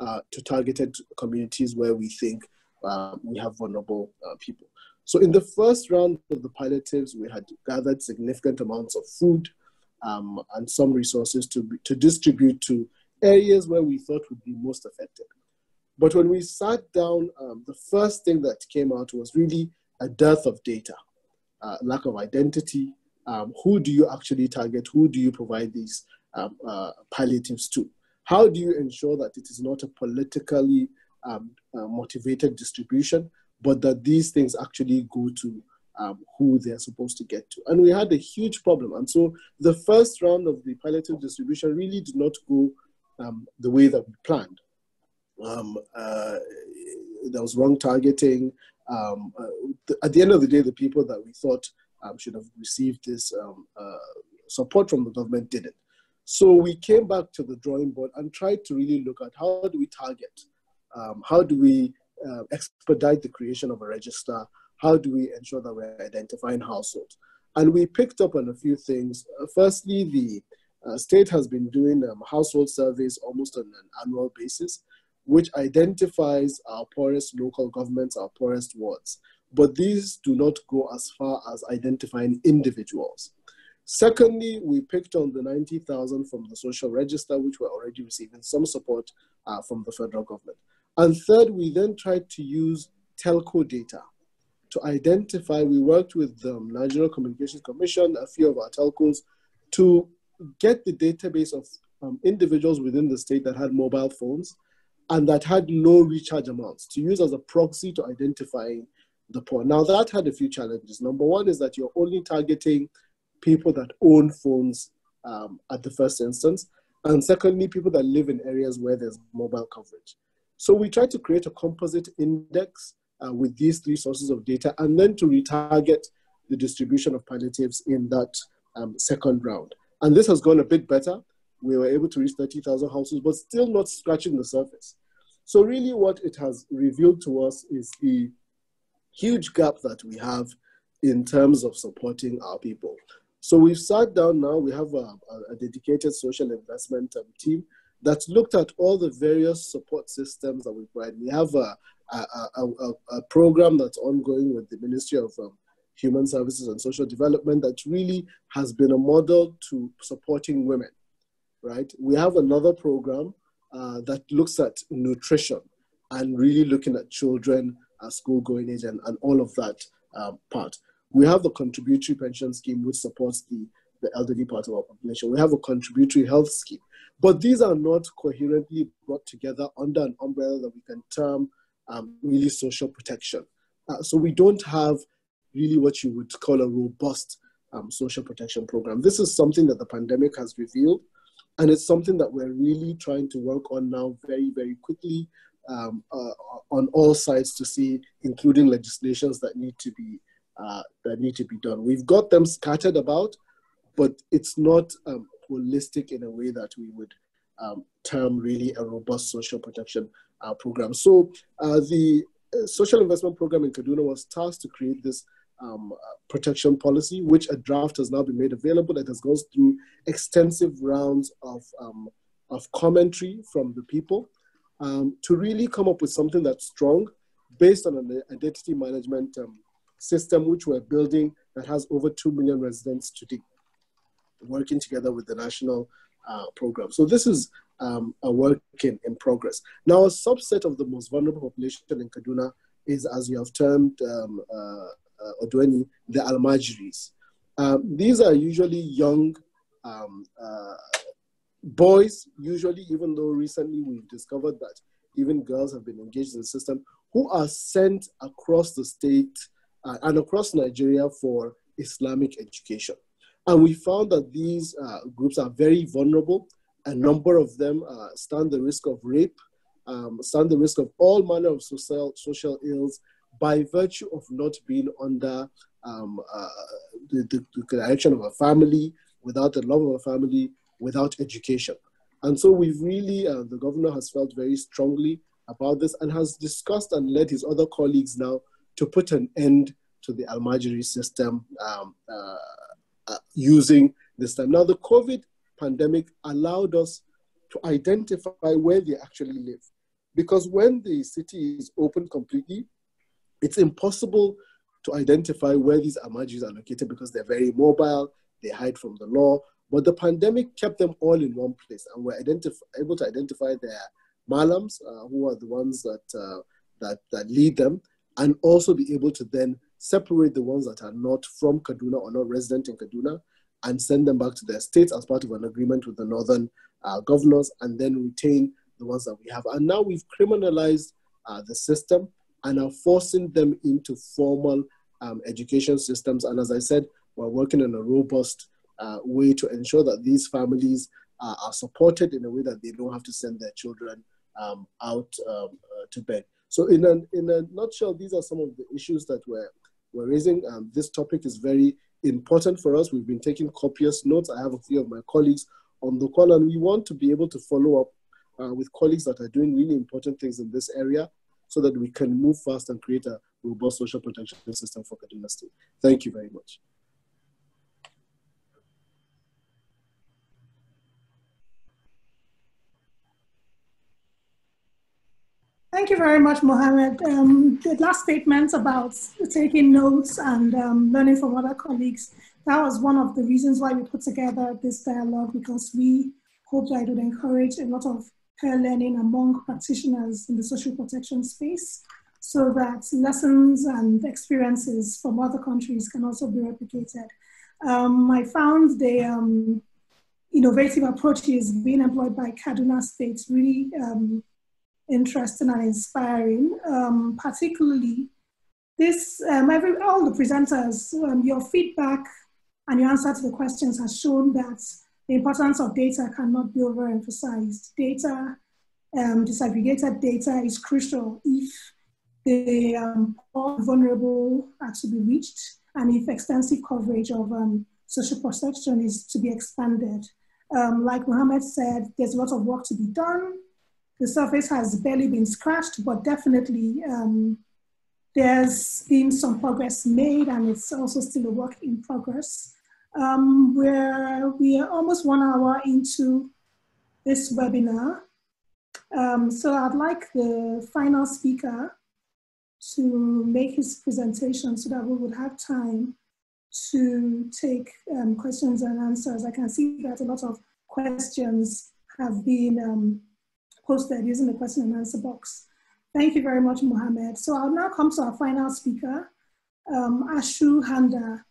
uh, to targeted communities where we think uh, we have vulnerable uh, people. So in the first round of the palliatives, we had gathered significant amounts of food um, and some resources to, to distribute to areas where we thought would be most affected. But when we sat down, um, the first thing that came out was really a dearth of data, uh, lack of identity. Um, who do you actually target? Who do you provide these um, uh, palliatives to? How do you ensure that it is not a politically um, uh, motivated distribution, but that these things actually go to um, who they're supposed to get to. And we had a huge problem. And so the first round of the palliative distribution really did not go um, the way that we planned. Um, uh, there was wrong targeting. Um, uh, at the end of the day, the people that we thought um, should have received this um, uh, support from the government didn't. So we came back to the drawing board and tried to really look at how do we target, how do we uh, expedite the creation of a register, how do we ensure that we're identifying households? And we picked up on a few things. Uh, firstly, the uh, state has been doing um, household surveys almost on an annual basis, which identifies our poorest local governments, our poorest wards. But these do not go as far as identifying individuals. Secondly, we picked on the 90,000 from the social register, which were already receiving some support uh, from the federal government. And third, we then tried to use telco data to identify, we worked with the National Communications Commission, a few of our telcos, to get the database of um, individuals within the state that had mobile phones and that had low recharge amounts to use as a proxy to identify the poor. Now, that had a few challenges. Number one is that you're only targeting people that own phones um, at the first instance. And secondly, people that live in areas where there's mobile coverage. So we tried to create a composite index uh, with these three sources of data and then to retarget the distribution of palliatives in that um, second round. And this has gone a bit better. We were able to reach 30,000 houses, but still not scratching the surface. So really what it has revealed to us is the huge gap that we have in terms of supporting our people. So we've sat down now, we have a, a dedicated social investment um, team that's looked at all the various support systems that we provide. We have a, a, a, a program that's ongoing with the Ministry of um, Human Services and Social Development that really has been a model to supporting women, right? We have another program uh, that looks at nutrition and really looking at children, uh, school going age, and, and all of that um, part. We have the contributory pension scheme, which supports the, the elderly part of our population. We have a contributory health scheme. But these are not coherently brought together under an umbrella that we can term um, really social protection. Uh, so we don't have really what you would call a robust um, social protection program. This is something that the pandemic has revealed, and it's something that we're really trying to work on now very, very quickly um, uh, on all sides to see, including legislations that need to be uh, that need to be done. We've got them scattered about, but it's not um, holistic in a way that we would um, term really a robust social protection uh, program. So uh, the uh, social investment program in Kaduna was tasked to create this um, protection policy, which a draft has now been made available. It has gone through extensive rounds of, um, of commentary from the people um, to really come up with something that's strong based on an identity management um, system, which we're building that has over 2 million residents today, working together with the national uh, program. So this is um, a work in, in progress. Now, a subset of the most vulnerable population in Kaduna is, as you have termed um, uh, uh, Oduenyi, the Almajiris. Um, these are usually young um, uh, boys, usually, even though recently we've discovered that even girls have been engaged in the system, who are sent across the state uh, and across Nigeria for Islamic education. And we found that these uh, groups are very vulnerable. A number of them uh, stand the risk of rape, um, stand the risk of all manner of social, social ills by virtue of not being under um, uh, the, the, direction of a family, without the love of a family, without education. And so we've really, uh, the governor has felt very strongly about this and has discussed and led his other colleagues now to put an end to the Almajiri system um, uh, uh, using this time. Now, the COVID pandemic allowed us to identify where they actually live. Because when the city is open completely, it's impossible to identify where these Almajiris are located because they're very mobile, they hide from the law. But the pandemic kept them all in one place, and we're identif- able to identify their malams, uh, who are the ones that, uh, that, that lead them, and also be able to then separate the ones that are not from Kaduna or not resident in Kaduna and send them back to their states as part of an agreement with the northern uh, governors and then retain the ones that we have. And now we've criminalized uh, the system and are forcing them into formal um, education systems. And as I said, we're working in a robust uh, way to ensure that these families uh, are supported in a way that they don't have to send their children um, out um, uh, to bed. So in a, in a nutshell, these are some of the issues that we're, we're raising. Um, this topic is very important for us. We've been taking copious notes. I have a few of my colleagues on the call, and we want to be able to follow up uh, with colleagues that are doing really important things in this area so that we can move fast and create a robust social protection system for Kaduna State. Thank you very much. Thank you very much, Muhammad. Um, the last statement about taking notes and um, learning from other colleagues, that was one of the reasons why we put together this dialogue because we hope that it would encourage a lot of learning among practitioners in the social protection space so that lessons and experiences from other countries can also be replicated. Um, I found the um, innovative approaches being employed by Kaduna State really um, interesting and inspiring, um, particularly this, um, every, all the presenters, um, your feedback and your answer to the questions has shown that the importance of data cannot be overemphasized. Data, um, disaggregated data is crucial if the um, vulnerable are to be reached and if extensive coverage of um, social protection is to be expanded. Um, like Muhammad said, there's a lot of work to be done the surface has barely been scratched, but definitely um, there's been some progress made and it's also still a work in progress. Um, where we are almost one hour into this webinar. Um, so I'd like the final speaker to make his presentation so that we would have time to take um, questions and answers. I can see that a lot of questions have been um, posted using the question and answer box. Thank you very much, Muhammad. So I'll now come to our final speaker, um, Ashu Handa.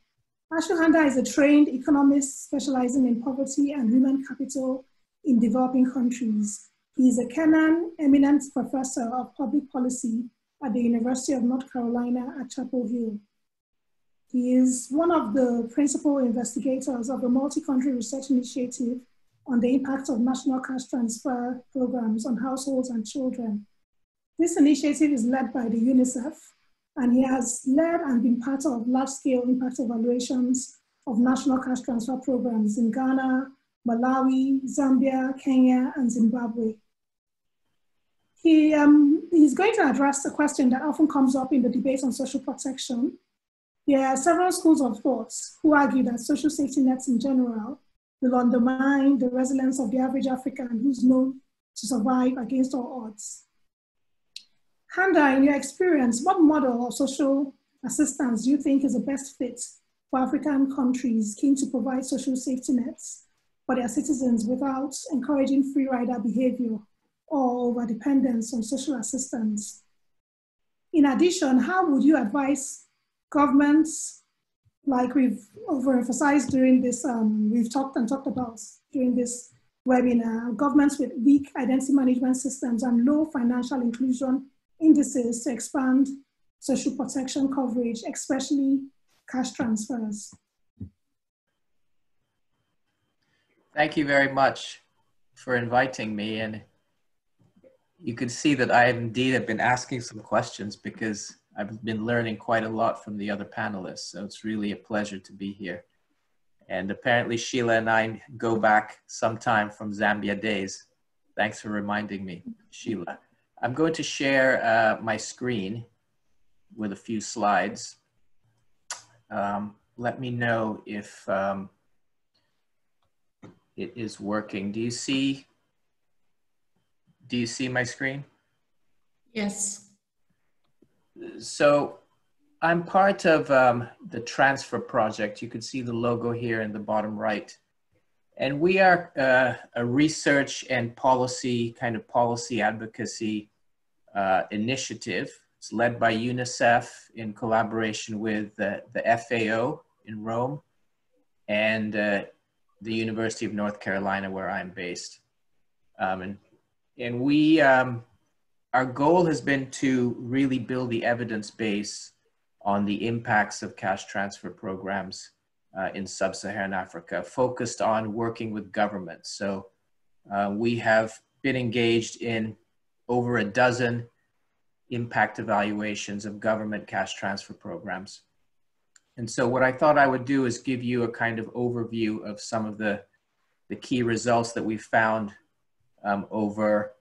Ashu Handa is a trained economist specializing in poverty and human capital in developing countries. He is a Kenan eminent professor of public policy at the University of North Carolina at Chapel Hill. He is one of the principal investigators of the multi-country research initiative on the impact of national cash transfer programs on households and children. This initiative is led by the UNICEF, and he has led and been part of large-scale impact evaluations of national cash transfer programs in Ghana, Malawi, Zambia, Kenya, and Zimbabwe. He, um, he's going to address a question that often comes up in the debate on social protection. There are several schools of thought who argue that social safety nets in general will undermine the resilience of the average African who's known to survive against all odds. Handa, in your experience, what model of social assistance do you think is the best fit for African countries keen to provide social safety nets for their citizens without encouraging free rider behavior or over dependence on social assistance? In addition, how would you advise governments like we've overemphasized during this, um, we've talked and talked about during this webinar, governments with weak identity management systems and low financial inclusion indices to expand social protection coverage, especially cash transfers. Thank you very much for inviting me. And you could see that I indeed have been asking some questions because I've been learning quite a lot from the other panelists. So it's really a pleasure to be here. And apparently Sheila and I go back sometime from Zambia days. Thanks for reminding me, Sheila. I'm going to share uh, my screen with a few slides. Um, let me know if um, it is working. Do you see, do you see my screen? Yes. So I'm part of um, the transfer project. You can see the logo here in the bottom right. And we are uh, a research and policy, kind of policy advocacy uh, initiative. It's led by UNICEF in collaboration with the, the FAO in Rome and uh, the University of North Carolina, where I'm based. Um, and, and we, um, our goal has been to really build the evidence base on the impacts of cash transfer programs uh, in sub-Saharan Africa, focused on working with governments. So uh, we have been engaged in over a dozen impact evaluations of government cash transfer programs. And so what I thought I would do is give you a kind of overview of some of the, the key results that we found um, over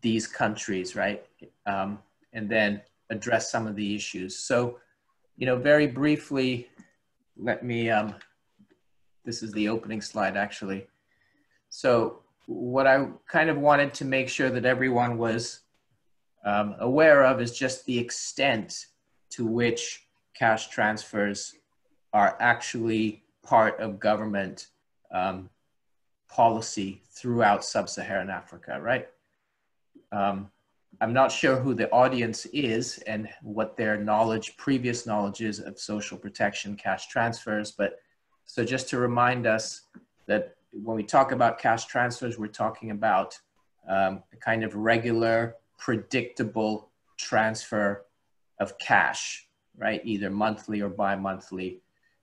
these countries, right? Um, and then address some of the issues. So, you know, very briefly, let me, um, this is the opening slide actually. So what I kind of wanted to make sure that everyone was um, aware of is just the extent to which cash transfers are actually part of government um, policy throughout sub-Saharan Africa, right? Um, I'm not sure who the audience is and what their knowledge, previous knowledge is of social protection cash transfers, but so just to remind us that when we talk about cash transfers, we're talking about um, a kind of regular, predictable transfer of cash right? Either monthly or bi-monthly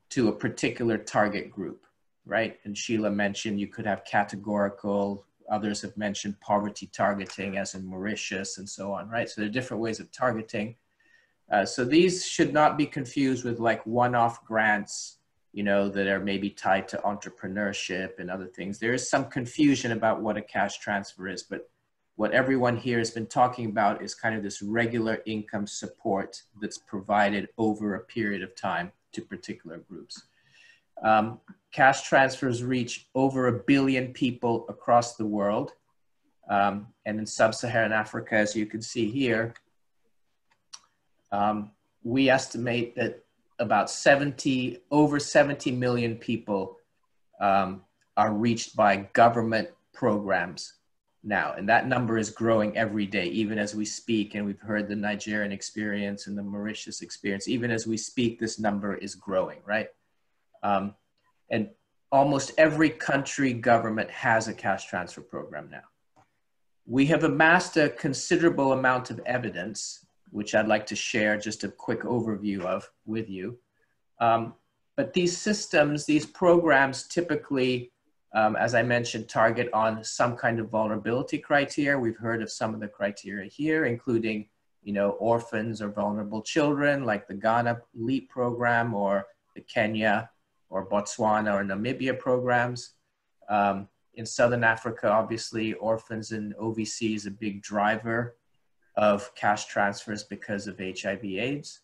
to a particular target group, right? And Sheila mentioned you could have categorical, others have mentioned poverty targeting as in Mauritius and so on, right? So there are different ways of targeting. Uh, so these should not be confused with like one-off grants, you know, that are maybe tied to entrepreneurship and other things. There is some confusion about what a cash transfer is, but what everyone here has been talking about is kind of this regular income support that's provided over a period of time to particular groups. Um, cash transfers reach over a billion people across the world. Um, and in sub-Saharan Africa, as you can see here, um, we estimate that about 70, over 70 million people um, are reached by government programs now. And that number is growing every day, even as we speak. And we've heard the Nigerian experience and the Mauritius experience. Even as we speak, this number is growing, right? Um, and almost every country government has a cash transfer program now. We have amassed a considerable amount of evidence, which I'd like to share just a quick overview of with you. Um, but these systems, these programs typically um, as I mentioned, target on some kind of vulnerability criteria. We've heard of some of the criteria here, including, you know, orphans or vulnerable children, like the Ghana LEAP program or the Kenya or Botswana or Namibia programs. Um, in Southern Africa, obviously, orphans and OVC is a big driver of cash transfers because of HIV AIDS.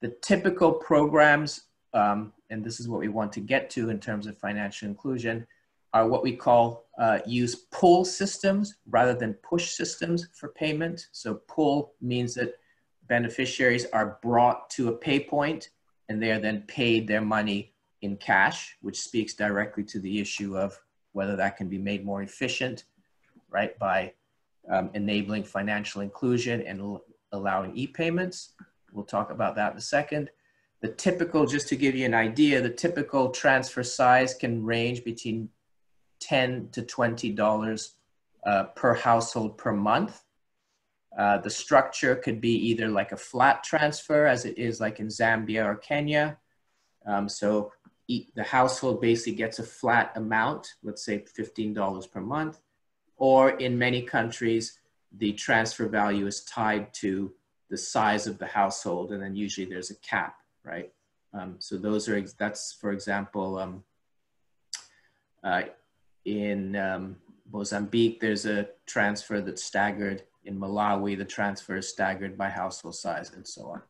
The typical programs, um, and this is what we want to get to in terms of financial inclusion, are what we call uh, use pull systems rather than push systems for payment. So pull means that beneficiaries are brought to a pay point and they are then paid their money in cash, which speaks directly to the issue of whether that can be made more efficient, right, by um, enabling financial inclusion and allowing e-payments. We'll talk about that in a second. The typical, just to give you an idea, the typical transfer size can range between 10 to $20 uh, per household per month. Uh, the structure could be either like a flat transfer as it is like in Zambia or Kenya. Um, so the household basically gets a flat amount, let's say $15 per month, or in many countries, the transfer value is tied to the size of the household, and then usually there's a cap, right? Um, so those are, that's for example, um, uh, in um, Mozambique, there's a transfer that's staggered. In Malawi, the transfer is staggered by household size and so on.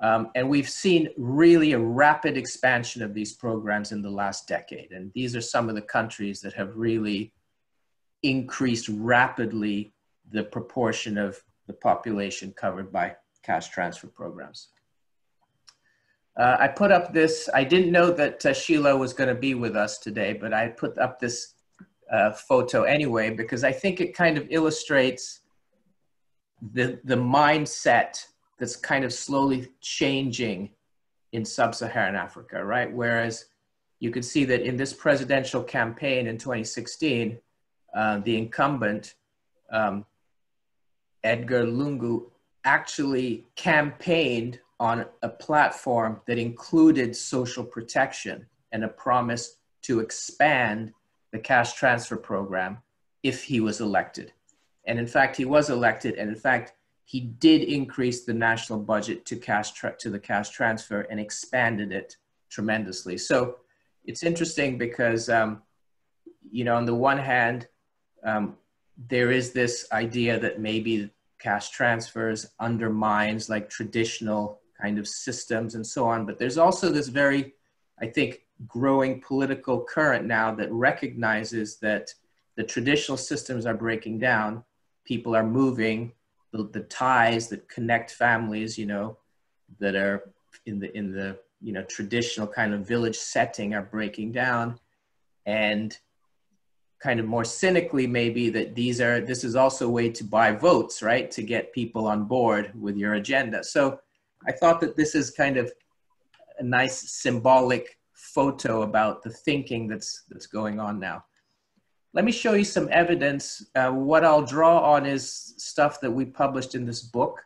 Um, and we've seen really a rapid expansion of these programs in the last decade. And these are some of the countries that have really increased rapidly the proportion of the population covered by cash transfer programs. Uh, I put up this, I didn't know that uh, Sheila was going to be with us today, but I put up this uh, photo anyway because I think it kind of illustrates the, the mindset that's kind of slowly changing in sub-Saharan Africa, right? Whereas you can see that in this presidential campaign in 2016, uh, the incumbent, um, Edgar Lungu, actually campaigned on a platform that included social protection and a promise to expand the cash transfer program if he was elected. And in fact, he was elected. And in fact, he did increase the national budget to cash to the cash transfer and expanded it tremendously. So it's interesting because um, you know on the one hand um, there is this idea that maybe cash transfers undermines like traditional kind of systems and so on, but there's also this very I think growing political current now that recognizes that the traditional systems are breaking down, people are moving the, the ties that connect families, you know, that are in the in the you know traditional kind of village setting are breaking down, and kind of more cynically maybe that these are this is also a way to buy votes, right, to get people on board with your agenda. So I thought that this is kind of a nice symbolic photo about the thinking that's that's going on now. Let me show you some evidence. Uh, what I'll draw on is stuff that we published in this book,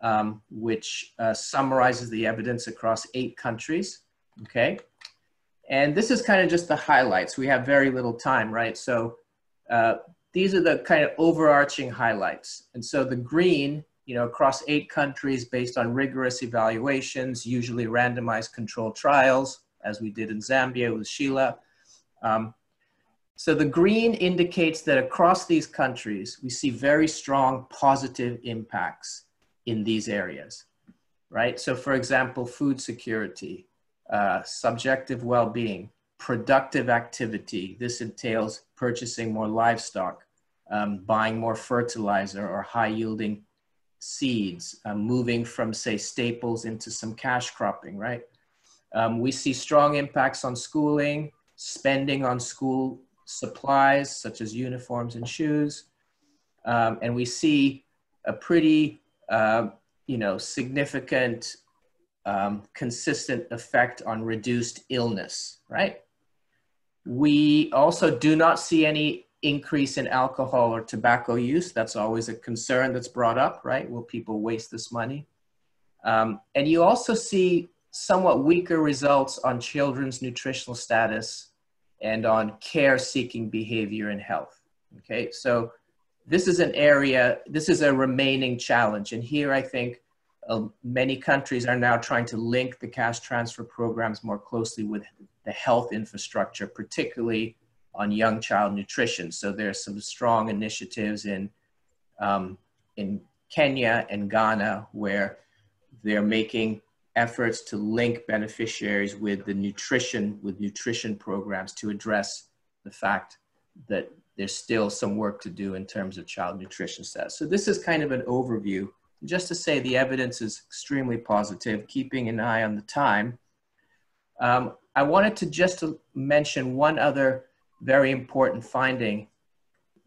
um, which uh, summarizes the evidence across eight countries, okay? And this is kind of just the highlights. We have very little time, right? So uh, these are the kind of overarching highlights. And so the green, you know, across eight countries based on rigorous evaluations, usually randomized controlled trials, as we did in Zambia with Sheila. Um, so the green indicates that across these countries, we see very strong positive impacts in these areas, right? So for example, food security, uh, subjective well-being, productive activity. This entails purchasing more livestock, um, buying more fertilizer or high yielding seeds, uh, moving from say staples into some cash cropping, right? Um, we see strong impacts on schooling, spending on school supplies such as uniforms and shoes. Um, and we see a pretty, uh, you know, significant, um, consistent effect on reduced illness, right? We also do not see any increase in alcohol or tobacco use. That's always a concern that's brought up, right? Will people waste this money? Um, and you also see somewhat weaker results on children's nutritional status and on care seeking behavior and health. Okay, so this is an area, this is a remaining challenge. And here I think uh, many countries are now trying to link the cash transfer programs more closely with the health infrastructure, particularly on young child nutrition. So there's some strong initiatives in, um, in Kenya and Ghana where they're making efforts to link beneficiaries with the nutrition, with nutrition programs to address the fact that there's still some work to do in terms of child nutrition status. So this is kind of an overview. Just to say the evidence is extremely positive, keeping an eye on the time. Um, I wanted to just mention one other very important finding,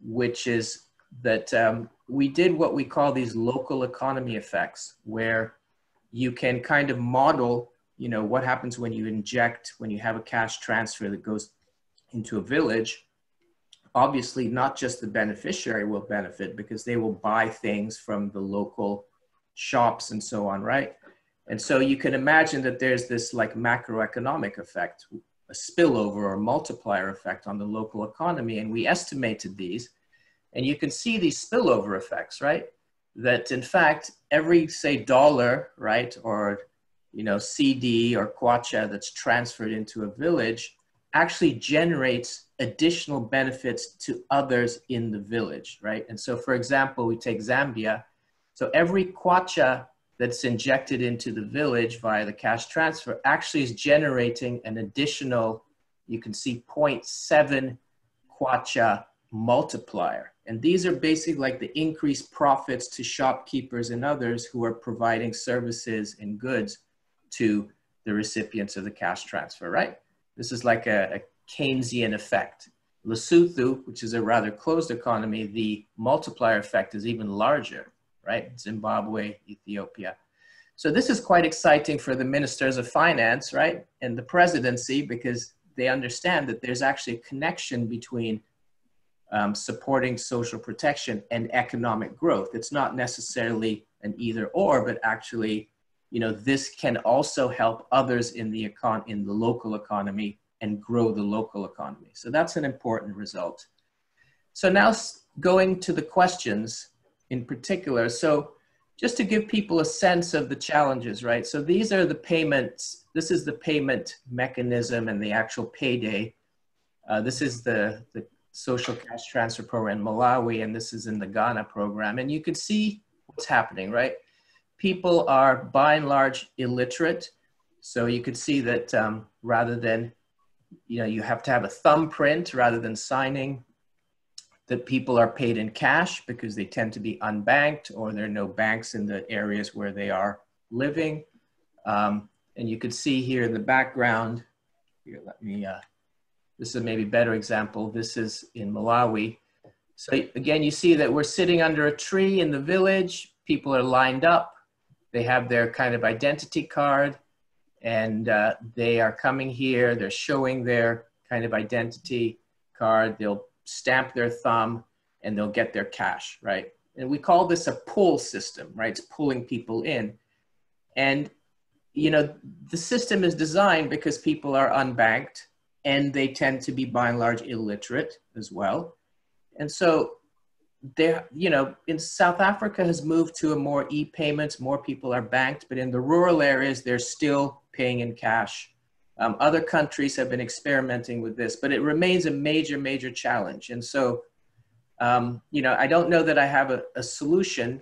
which is that um, we did what we call these local economy effects, where you can kind of model, you know, what happens when you inject, when you have a cash transfer that goes into a village, obviously not just the beneficiary will benefit because they will buy things from the local shops and so on, right? And so you can imagine that there's this like macroeconomic effect, a spillover or multiplier effect on the local economy. And we estimated these. And you can see these spillover effects, right? That in fact, every say dollar, right, or you know, cedi or kwacha that's transferred into a village actually generates additional benefits to others in the village, right? And so, for example, we take Zambia. So every kwacha that's injected into the village via the cash transfer actually is generating an additional, you can see 0.7 kwacha multiplier. And these are basically like the increased profits to shopkeepers and others who are providing services and goods to the recipients of the cash transfer, right? This is like a, a Keynesian effect. Lesotho, which is a rather closed economy, the multiplier effect is even larger, right? Zimbabwe, Ethiopia. So this is quite exciting for the ministers of finance, right? And the presidency, because they understand that there's actually a connection between um, supporting social protection and economic growth. It's not necessarily an either or, but actually, you know, this can also help others in the econ in the local economy and grow the local economy. So that's an important result. So now going to the questions in particular. So just to give people a sense of the challenges, right? So these are the payments. This is the payment mechanism and the actual payday. Uh, this is the, the social cash transfer program in Malawi, and this is in the Ghana program. And you can see what's happening, right? People are by and large illiterate. So you could see that um, rather than you know, you have to have a thumbprint rather than signing that people are paid in cash because they tend to be unbanked or there are no banks in the areas where they are living. Um, and you could see here in the background, here, let me, uh, this is a maybe better example. This is in Malawi. So again, you see that we're sitting under a tree in the village. People are lined up. They have their kind of identity card and uh, they are coming here, they're showing their kind of identity card, they'll stamp their thumb, and they'll get their cash, right? And we call this a pull system, right? It's pulling people in. And, you know, the system is designed because people are unbanked and they tend to be by and large illiterate as well. And so there, you know, in South Africa has moved to a more e-payments, more people are banked, but in the rural areas, they're still paying in cash. Um, other countries have been experimenting with this, but it remains a major, major challenge. And so, um, you know, I don't know that I have a, a solution.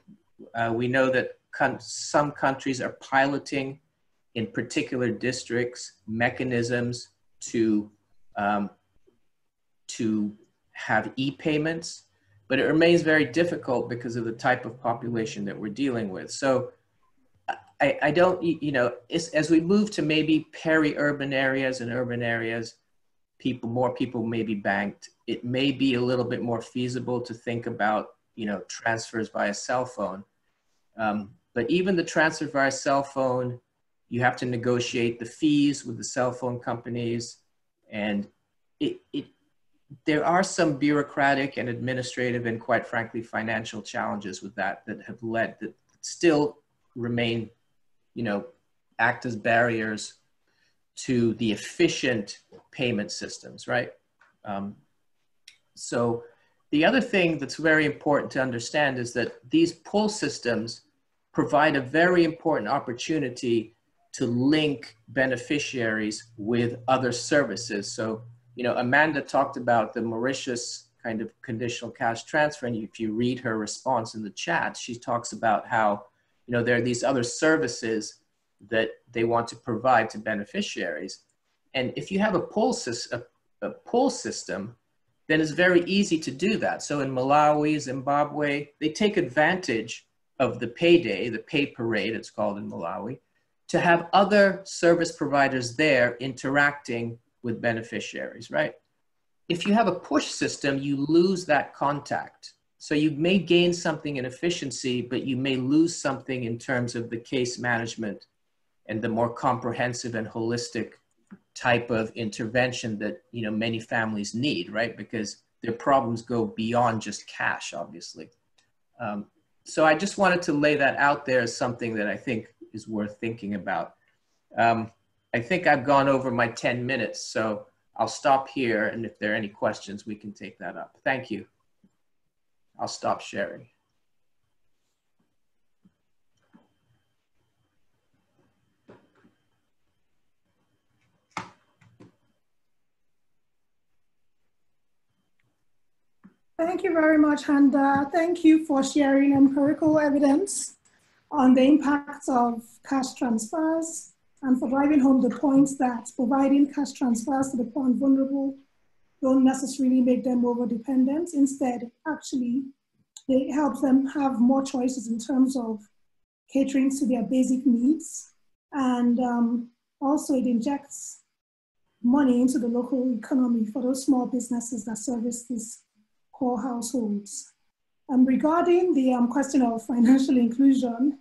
Uh, we know that some countries are piloting in particular districts mechanisms to um, to have e-payments, but it remains very difficult because of the type of population that we're dealing with. So I, I don't, you know, as we move to maybe peri-urban areas and urban areas, people, more people may be banked. It may be a little bit more feasible to think about, you know, transfers via cell phone. Um, but even the transfer via cell phone, you have to negotiate the fees with the cell phone companies. And it, it, there are some bureaucratic and administrative and quite frankly, financial challenges with that that have led that still remain you know, act as barriers to the efficient payment systems, right? Um, so the other thing that's very important to understand is that these pull systems provide a very important opportunity to link beneficiaries with other services. So, you know, Amanda talked about the Mauritius kind of conditional cash transfer, and if you read her response in the chat, she talks about how you know, there are these other services that they want to provide to beneficiaries. And if you have a pull, a, a pull system, then it's very easy to do that. So in Malawi, Zimbabwe, they take advantage of the payday, the pay parade, it's called in Malawi, to have other service providers there interacting with beneficiaries, right? If you have a push system, you lose that contact. So you may gain something in efficiency, but you may lose something in terms of the case management and the more comprehensive and holistic type of intervention that you know many families need, right? Because their problems go beyond just cash, obviously. Um, so I just wanted to lay that out there as something that I think is worth thinking about. Um, I think I've gone over my 10 minutes, so I'll stop here. And if there are any questions, we can take that up. Thank you. I'll stop sharing. Thank you very much, Handa. Thank you for sharing empirical evidence on the impact of cash transfers and for driving home the point that providing cash transfers to the poor and vulnerable don't necessarily make them over dependent. Instead, actually, they help them have more choices in terms of catering to their basic needs. And um, also it injects money into the local economy for those small businesses that service these poor households. Um, regarding the um, question of financial inclusion,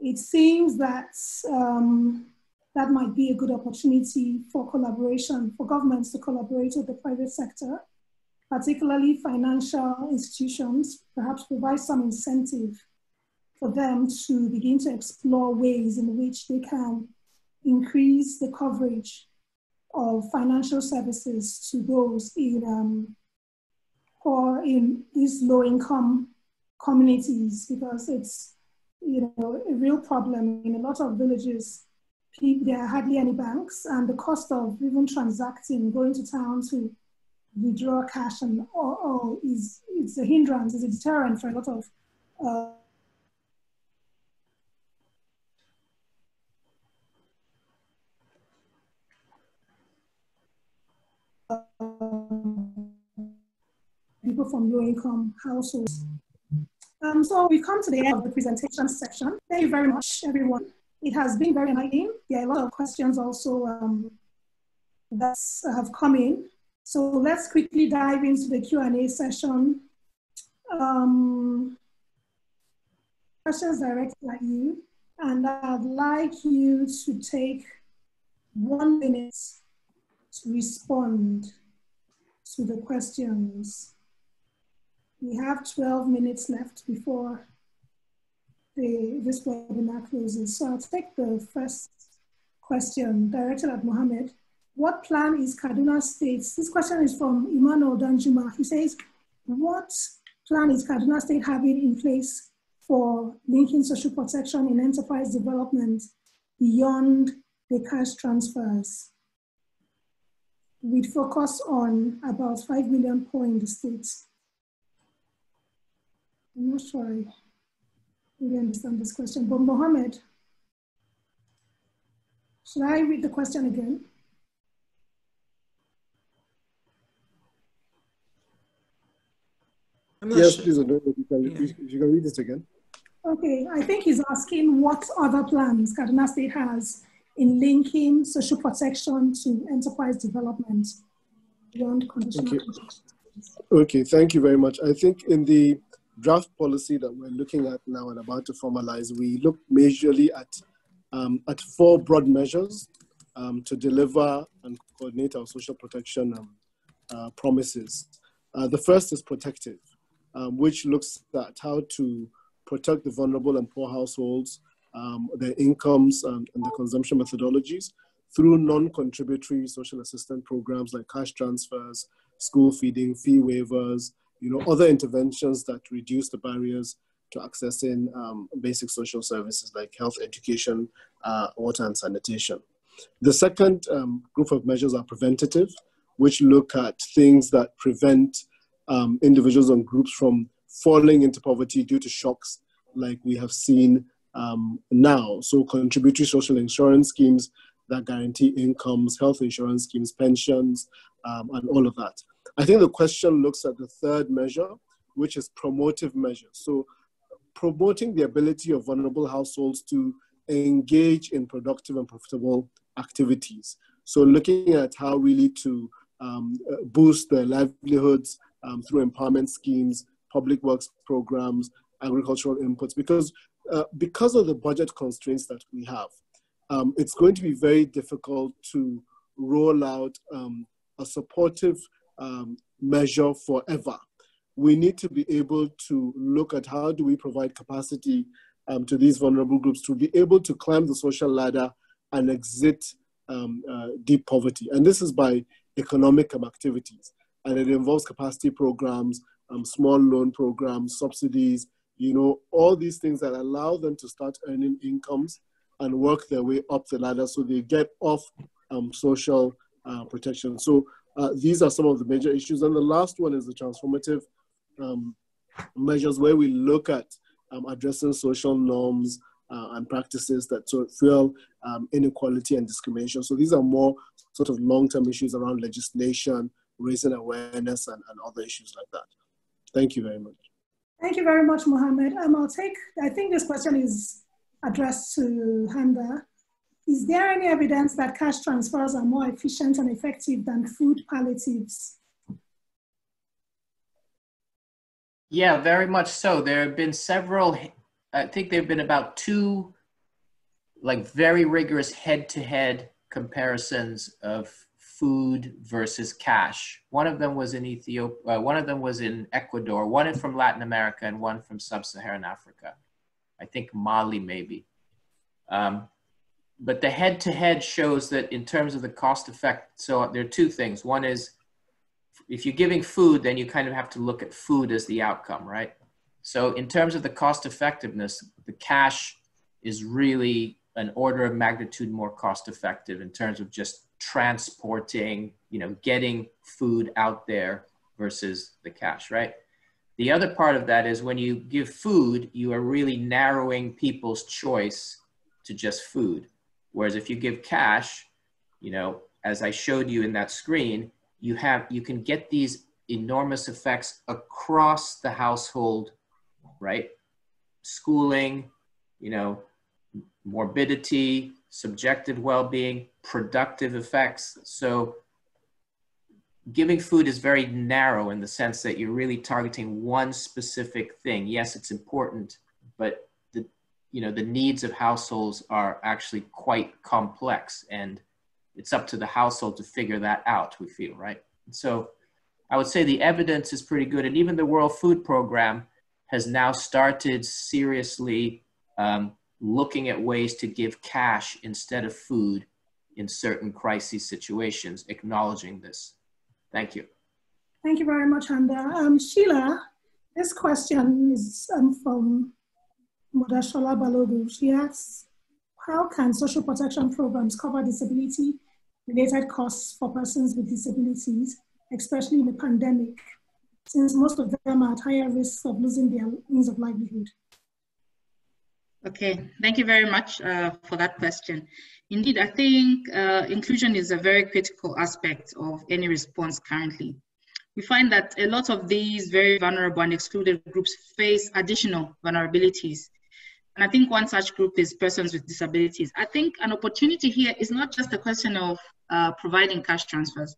it seems that um, that might be a good opportunity for collaboration, for governments to collaborate with the private sector, particularly financial institutions, perhaps provide some incentive for them to begin to explore ways in which they can increase the coverage of financial services to those in um, or in these low income communities because it's you know a real problem in a lot of villages there are hardly any banks and the cost of even transacting going to town to withdraw cash and all, all is it's a hindrance it's a deterrent for a lot of uh, people from low income households. Um, so we've come to the end of the presentation section. Thank you very much, everyone. It has been very enlightening. Are a lot of questions also um, that have come in. So let's quickly dive into the Q&A session. Um, questions directed at you. And I'd like you to take one minute to respond to the questions. We have 12 minutes left before the, this webinar closes. So I'll take the first question directed at Muhammad. What plan is Kaduna State? This question is from Emmanuel Danjuma. He says, what plan is Kaduna State having in place for linking social protection in enterprise development beyond the cash transfers? We'd focus on about 5 million poor in the states. I'm not sure really understand this question, but Muhammad, should I read the question again? Yes, sure. please, if you, can, yeah. you can read this again. Okay, I think he's asking what other plans Kaduna State has in linking social protection to enterprise development beyond conditional okay. Okay, thank you very much. I think in the draft policy that we're looking at now and about to formalize, we look majorly at, um, at four broad measures um, to deliver and coordinate our social protection um, uh, promises. Uh, the first is protective, um, which looks at how to protect the vulnerable and poor households, um, their incomes um, and the consumption methodologies through non-contributory social assistance programs like cash transfers, school feeding, fee waivers, you know, other interventions that reduce the barriers to accessing um, basic social services like health, education, uh, water, and sanitation. The second um, group of measures are preventative, which look at things that prevent um, individuals and groups from falling into poverty due to shocks like we have seen um, now. So, contributory social insurance schemes that guarantee incomes, health insurance schemes, pensions, um, and all of that. I think the question looks at the third measure, which is promotive measures. So promoting the ability of vulnerable households to engage in productive and profitable activities. So looking at how really to um, boost their livelihoods um, through empowerment schemes, public works programs, agricultural inputs, because uh, because of the budget constraints that we have, um, it's going to be very difficult to roll out um, a supportive um, measure forever. We need to be able to look at how do we provide capacity um, to these vulnerable groups to be able to climb the social ladder and exit um, uh, deep poverty. And this is by economic activities. And it involves capacity programs, um, small loan programs, subsidies, you know, all these things that allow them to start earning incomes and work their way up the ladder so they get off um, social uh, protection. So uh, these are some of the major issues. And the last one is the transformative um, measures where we look at um, addressing social norms uh, and practices that sort of fuel um, inequality and discrimination. So these are more sort of long-term issues around legislation, raising awareness, and, and other issues like that. Thank you very much. Thank you very much, Muhammad. Um, I'll take, I think this question is addressed to Handa. Is there any evidence that cash transfers are more efficient and effective than food palliatives? Yeah, very much so. There have been several, I think there have been about two like very rigorous head-to-head comparisons of food versus cash. One of them was in Ethiopia, uh, one of them was in Ecuador, one from Latin America, and one from sub-Saharan Africa. I think Mali maybe. Um, but the head-to-head shows that in terms of the cost effect, so there are two things. One is if you're giving food, then you kind of have to look at food as the outcome, right? So in terms of the cost effectiveness, the cash is really an order of magnitude more cost effective in terms of just transporting, you know, getting food out there versus the cash, right? The other part of that is when you give food, you are really narrowing people's choice to just food. Whereas if you give cash, you know, as I showed you in that screen, you have you can get these enormous effects across the household, right? Schooling, you know, morbidity, subjective well-being, productive effects. So giving food is very narrow in the sense that you're really targeting one specific thing. Yes, it's important, but you know the needs of households are actually quite complex and it's up to the household to figure that out, we feel, right? So I would say the evidence is pretty good. And even the World Food Program has now started seriously um, looking at ways to give cash instead of food in certain crisis situations, acknowledging this. Thank you. Thank you very much, Handa. Um, Sheila, this question is um, from Modashola Balogu. She asks, how can social protection programs cover disability related costs for persons with disabilities, especially in the pandemic, since most of them are at higher risk of losing their means of livelihood? Okay, thank you very much uh, for that question. Indeed, I think uh, inclusion is a very critical aspect of any response currently. We find that a lot of these very vulnerable and excluded groups face additional vulnerabilities. And I think one such group is persons with disabilities. I think an opportunity here is not just a question of uh, providing cash transfers.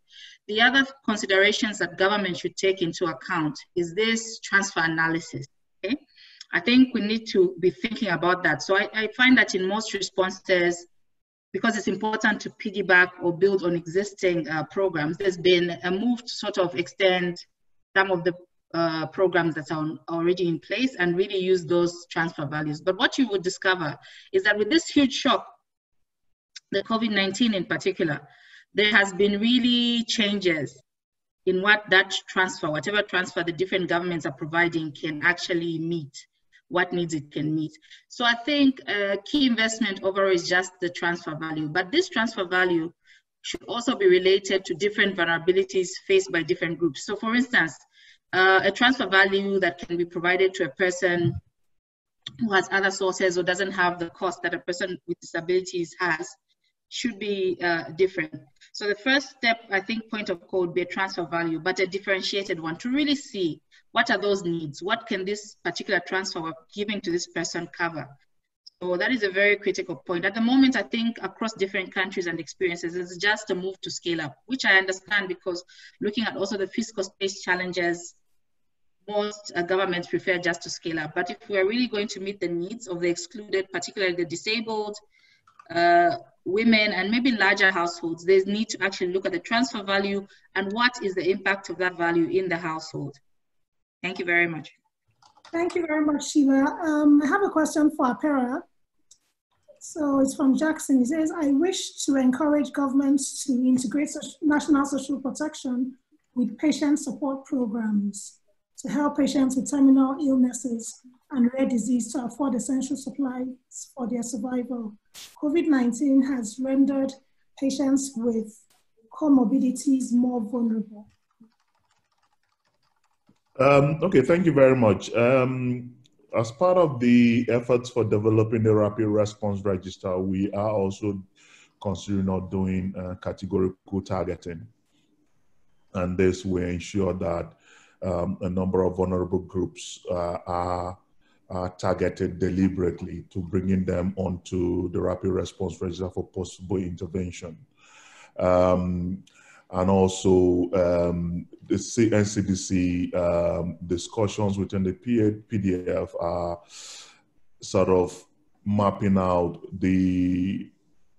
The other considerations that government should take into account is this transfer analysis. Okay? I think we need to be thinking about that. So I, I find that in most responses, because it's important to piggyback or build on existing uh, programs, there's been a move to sort of extend some of the uh, programs that are already in place and really use those transfer values. But what you would discover is that with this huge shock, the COVID-19 in particular, there has been really changes in what that transfer, whatever transfer the different governments are providing can actually meet what needs it can meet. So I think a key investment overall is just the transfer value, but this transfer value should also be related to different vulnerabilities faced by different groups. So for instance, uh, a transfer value that can be provided to a person who has other sources or doesn't have the cost that a person with disabilities has should be uh, different. So the first step, I think, point of would be a transfer value, but a differentiated one to really see what are those needs? What can this particular transfer we're giving to this person cover? So that is a very critical point. At the moment, I think across different countries and experiences, it's just a move to scale up, which I understand because looking at also the fiscal space challenges, most uh, governments prefer just to scale up. But if we're really going to meet the needs of the excluded, particularly the disabled, uh, women and maybe larger households, there's need to actually look at the transfer value and what is the impact of that value in the household. Thank you very much. Thank you very much, Sheila. Um, I have a question for Apera. So it's from Jackson. He says, I wish to encourage governments to integrate national social protection with patient support programs to help patients with terminal illnesses and rare disease to afford essential supplies for their survival. COVID-19 has rendered patients with comorbidities more vulnerable. Um, okay, thank you very much. Um, as part of the efforts for developing the rapid response register, we are also considering not doing uh, categorical targeting. And this will ensure that um, a number of vulnerable groups uh, are, are, targeted deliberately to bringing them onto the rapid response register for possible intervention. Um, and also um, the NCDC um, discussions within the PTF are sort of mapping out the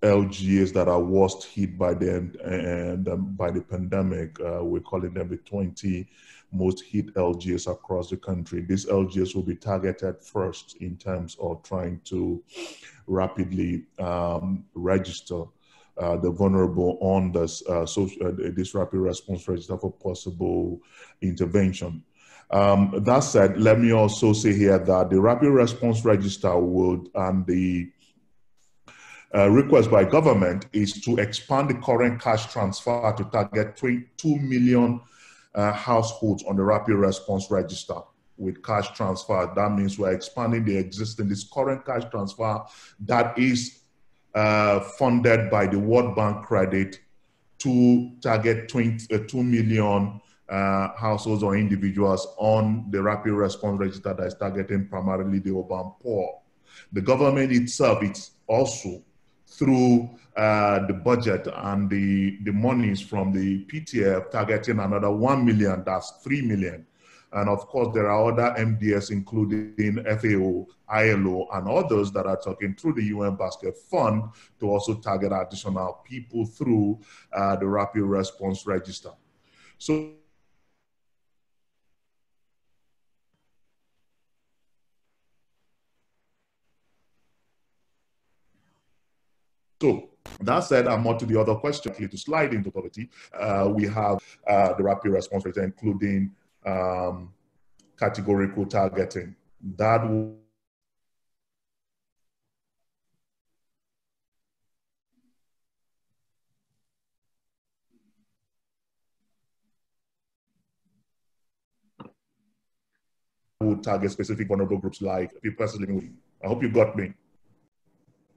LGAs that are worst hit by the and um, by the pandemic. Uh, we're calling them the 20 most hit LGAs across the country. These LGAs will be targeted first in terms of trying to rapidly um, register uh, the vulnerable on this, uh, social, uh, this rapid response register for possible intervention. Um, that said, let me also say here that the rapid response register would and the uh, request by government is to expand the current cash transfer to target 2 million uh, households on the rapid response register with cash transfer. That means we're expanding the existing, this current cash transfer that is uh, funded by the World Bank credit to target 20, uh, 2 million uh, households or individuals on the rapid response register that is targeting primarily the urban poor. The government itself, it's also through uh, the budget and the, the monies from the PTF targeting another 1 million, that's 3 million and of course, there are other MDS, including FAO, ILO, and others that are talking through the UN Basket Fund to also target additional people through uh, the Rapid Response Register. So So that said, I'm more to the other question, to slide into poverty. Uh, we have uh, the rapid response rate, including um, categorical targeting. That will would target specific vulnerable groups like people living with. I hope you got me.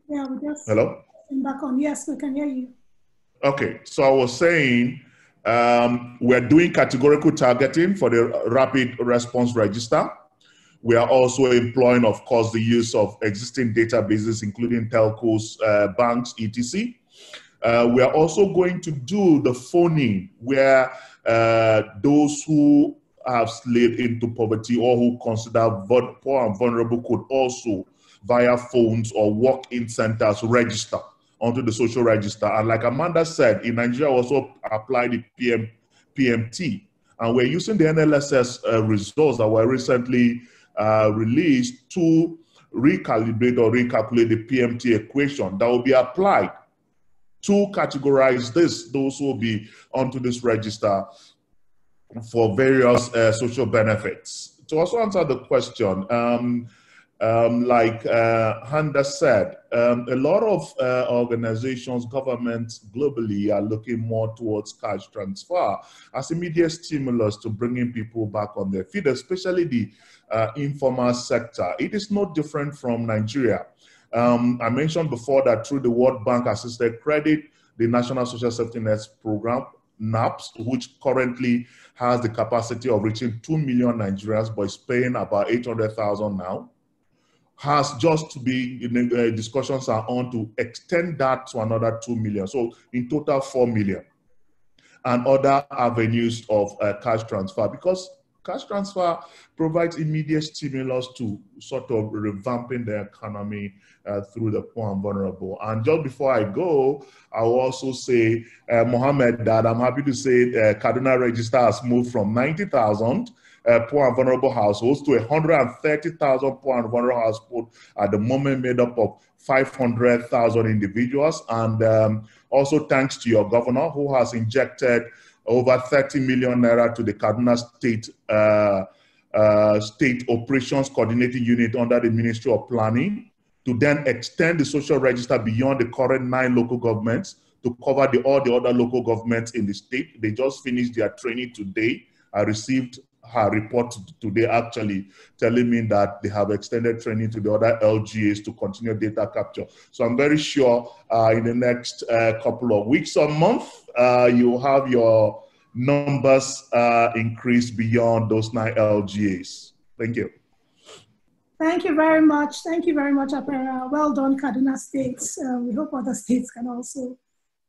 Yeah, we just hello. Back on. Yes, we can hear you. Okay, so I was saying um, we're doing categorical targeting for the rapid response register. We are also employing, of course, the use of existing databases, including telcos, uh, banks, etc. Uh, we are also going to do the phoning where uh, those who have slid into poverty or who consider poor and vulnerable could also, via phones or walk-in centers, register onto the social register. And like Amanda said, in Nigeria also applied the PM, PMT. And we're using the NLSS uh, results that were recently uh, released to recalibrate or recalculate the PMT equation that will be applied to categorize this, those who will be onto this register for various uh, social benefits. To also answer the question, um, um, like uh, Handa said, um, a lot of uh, organizations, governments globally are looking more towards cash transfer as immediate stimulus to bringing people back on their feet, especially the uh, informal sector. It is no different from Nigeria. Um, I mentioned before that through the World Bank Assisted Credit, the National Social Safety Net Program, NAPS, which currently has the capacity of reaching 2 million Nigerians, but is paying about 800,000 now has just to be the uh, discussions are on to extend that to another 2 million. So in total, 4 million and other avenues of uh, cash transfer because cash transfer provides immediate stimulus to sort of revamping the economy uh, through the poor and vulnerable. And just before I go, I'll also say, uh, Muhammad, that I'm happy to say uh, Kaduna Register has moved from 90,000 uh, poor and vulnerable households to 130,000 poor and vulnerable households at the moment made up of 500,000 individuals. And um, also thanks to your governor who has injected over 30 million naira to the Kaduna State uh, uh, State Operations Coordinating Unit under the Ministry of Planning to then extend the social register beyond the current nine local governments to cover the, all the other local governments in the state. They just finished their training today. I received her report today actually telling me that they have extended training to the other LGAs to continue data capture. So I'm very sure uh, in the next uh, couple of weeks or month, uh, you'll have your numbers uh, increase beyond those nine LGAs. Thank you. Thank you very much. Thank you very much, Apera. Well done, Kaduna States. Uh, we hope other states can also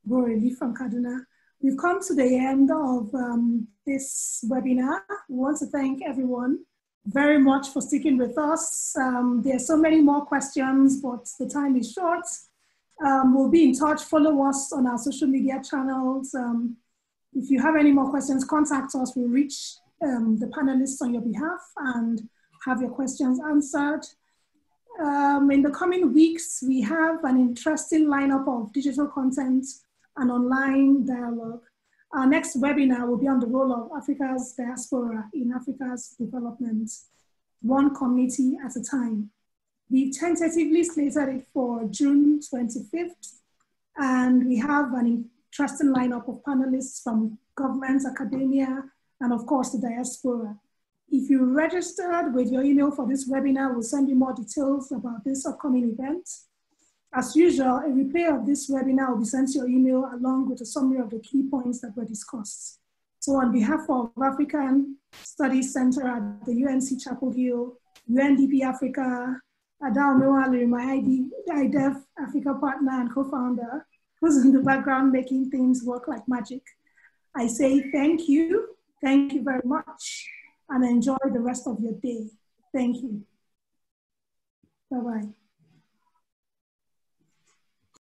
go relief from Kaduna. We've come to the end of um, this webinar. We want to thank everyone very much for sticking with us. Um, there are so many more questions, but the time is short. Um, we'll be in touch. Follow us on our social media channels. Um, if you have any more questions, contact us. We'll reach um, the panelists on your behalf and have your questions answered. Um, in the coming weeks, we have an interesting lineup of digital content and online dialogue. Our next webinar will be on the role of Africa's diaspora in Africa's development, one community at a time. We tentatively slated it for June 25th, and we have an interesting lineup of panelists from governments, academia, and of course the diaspora. If you registered with your email for this webinar, we'll send you more details about this upcoming event. As usual, a replay of this webinar will be sent to your email along with a summary of the key points that were discussed. So on behalf of African Studies Center at the UNC Chapel Hill, UNDP Africa, Adal Noali, my ID, IDEF Africa partner and co-founder, who's in the background making things work like magic. I say thank you, thank you very much, and enjoy the rest of your day. Thank you. Bye-bye.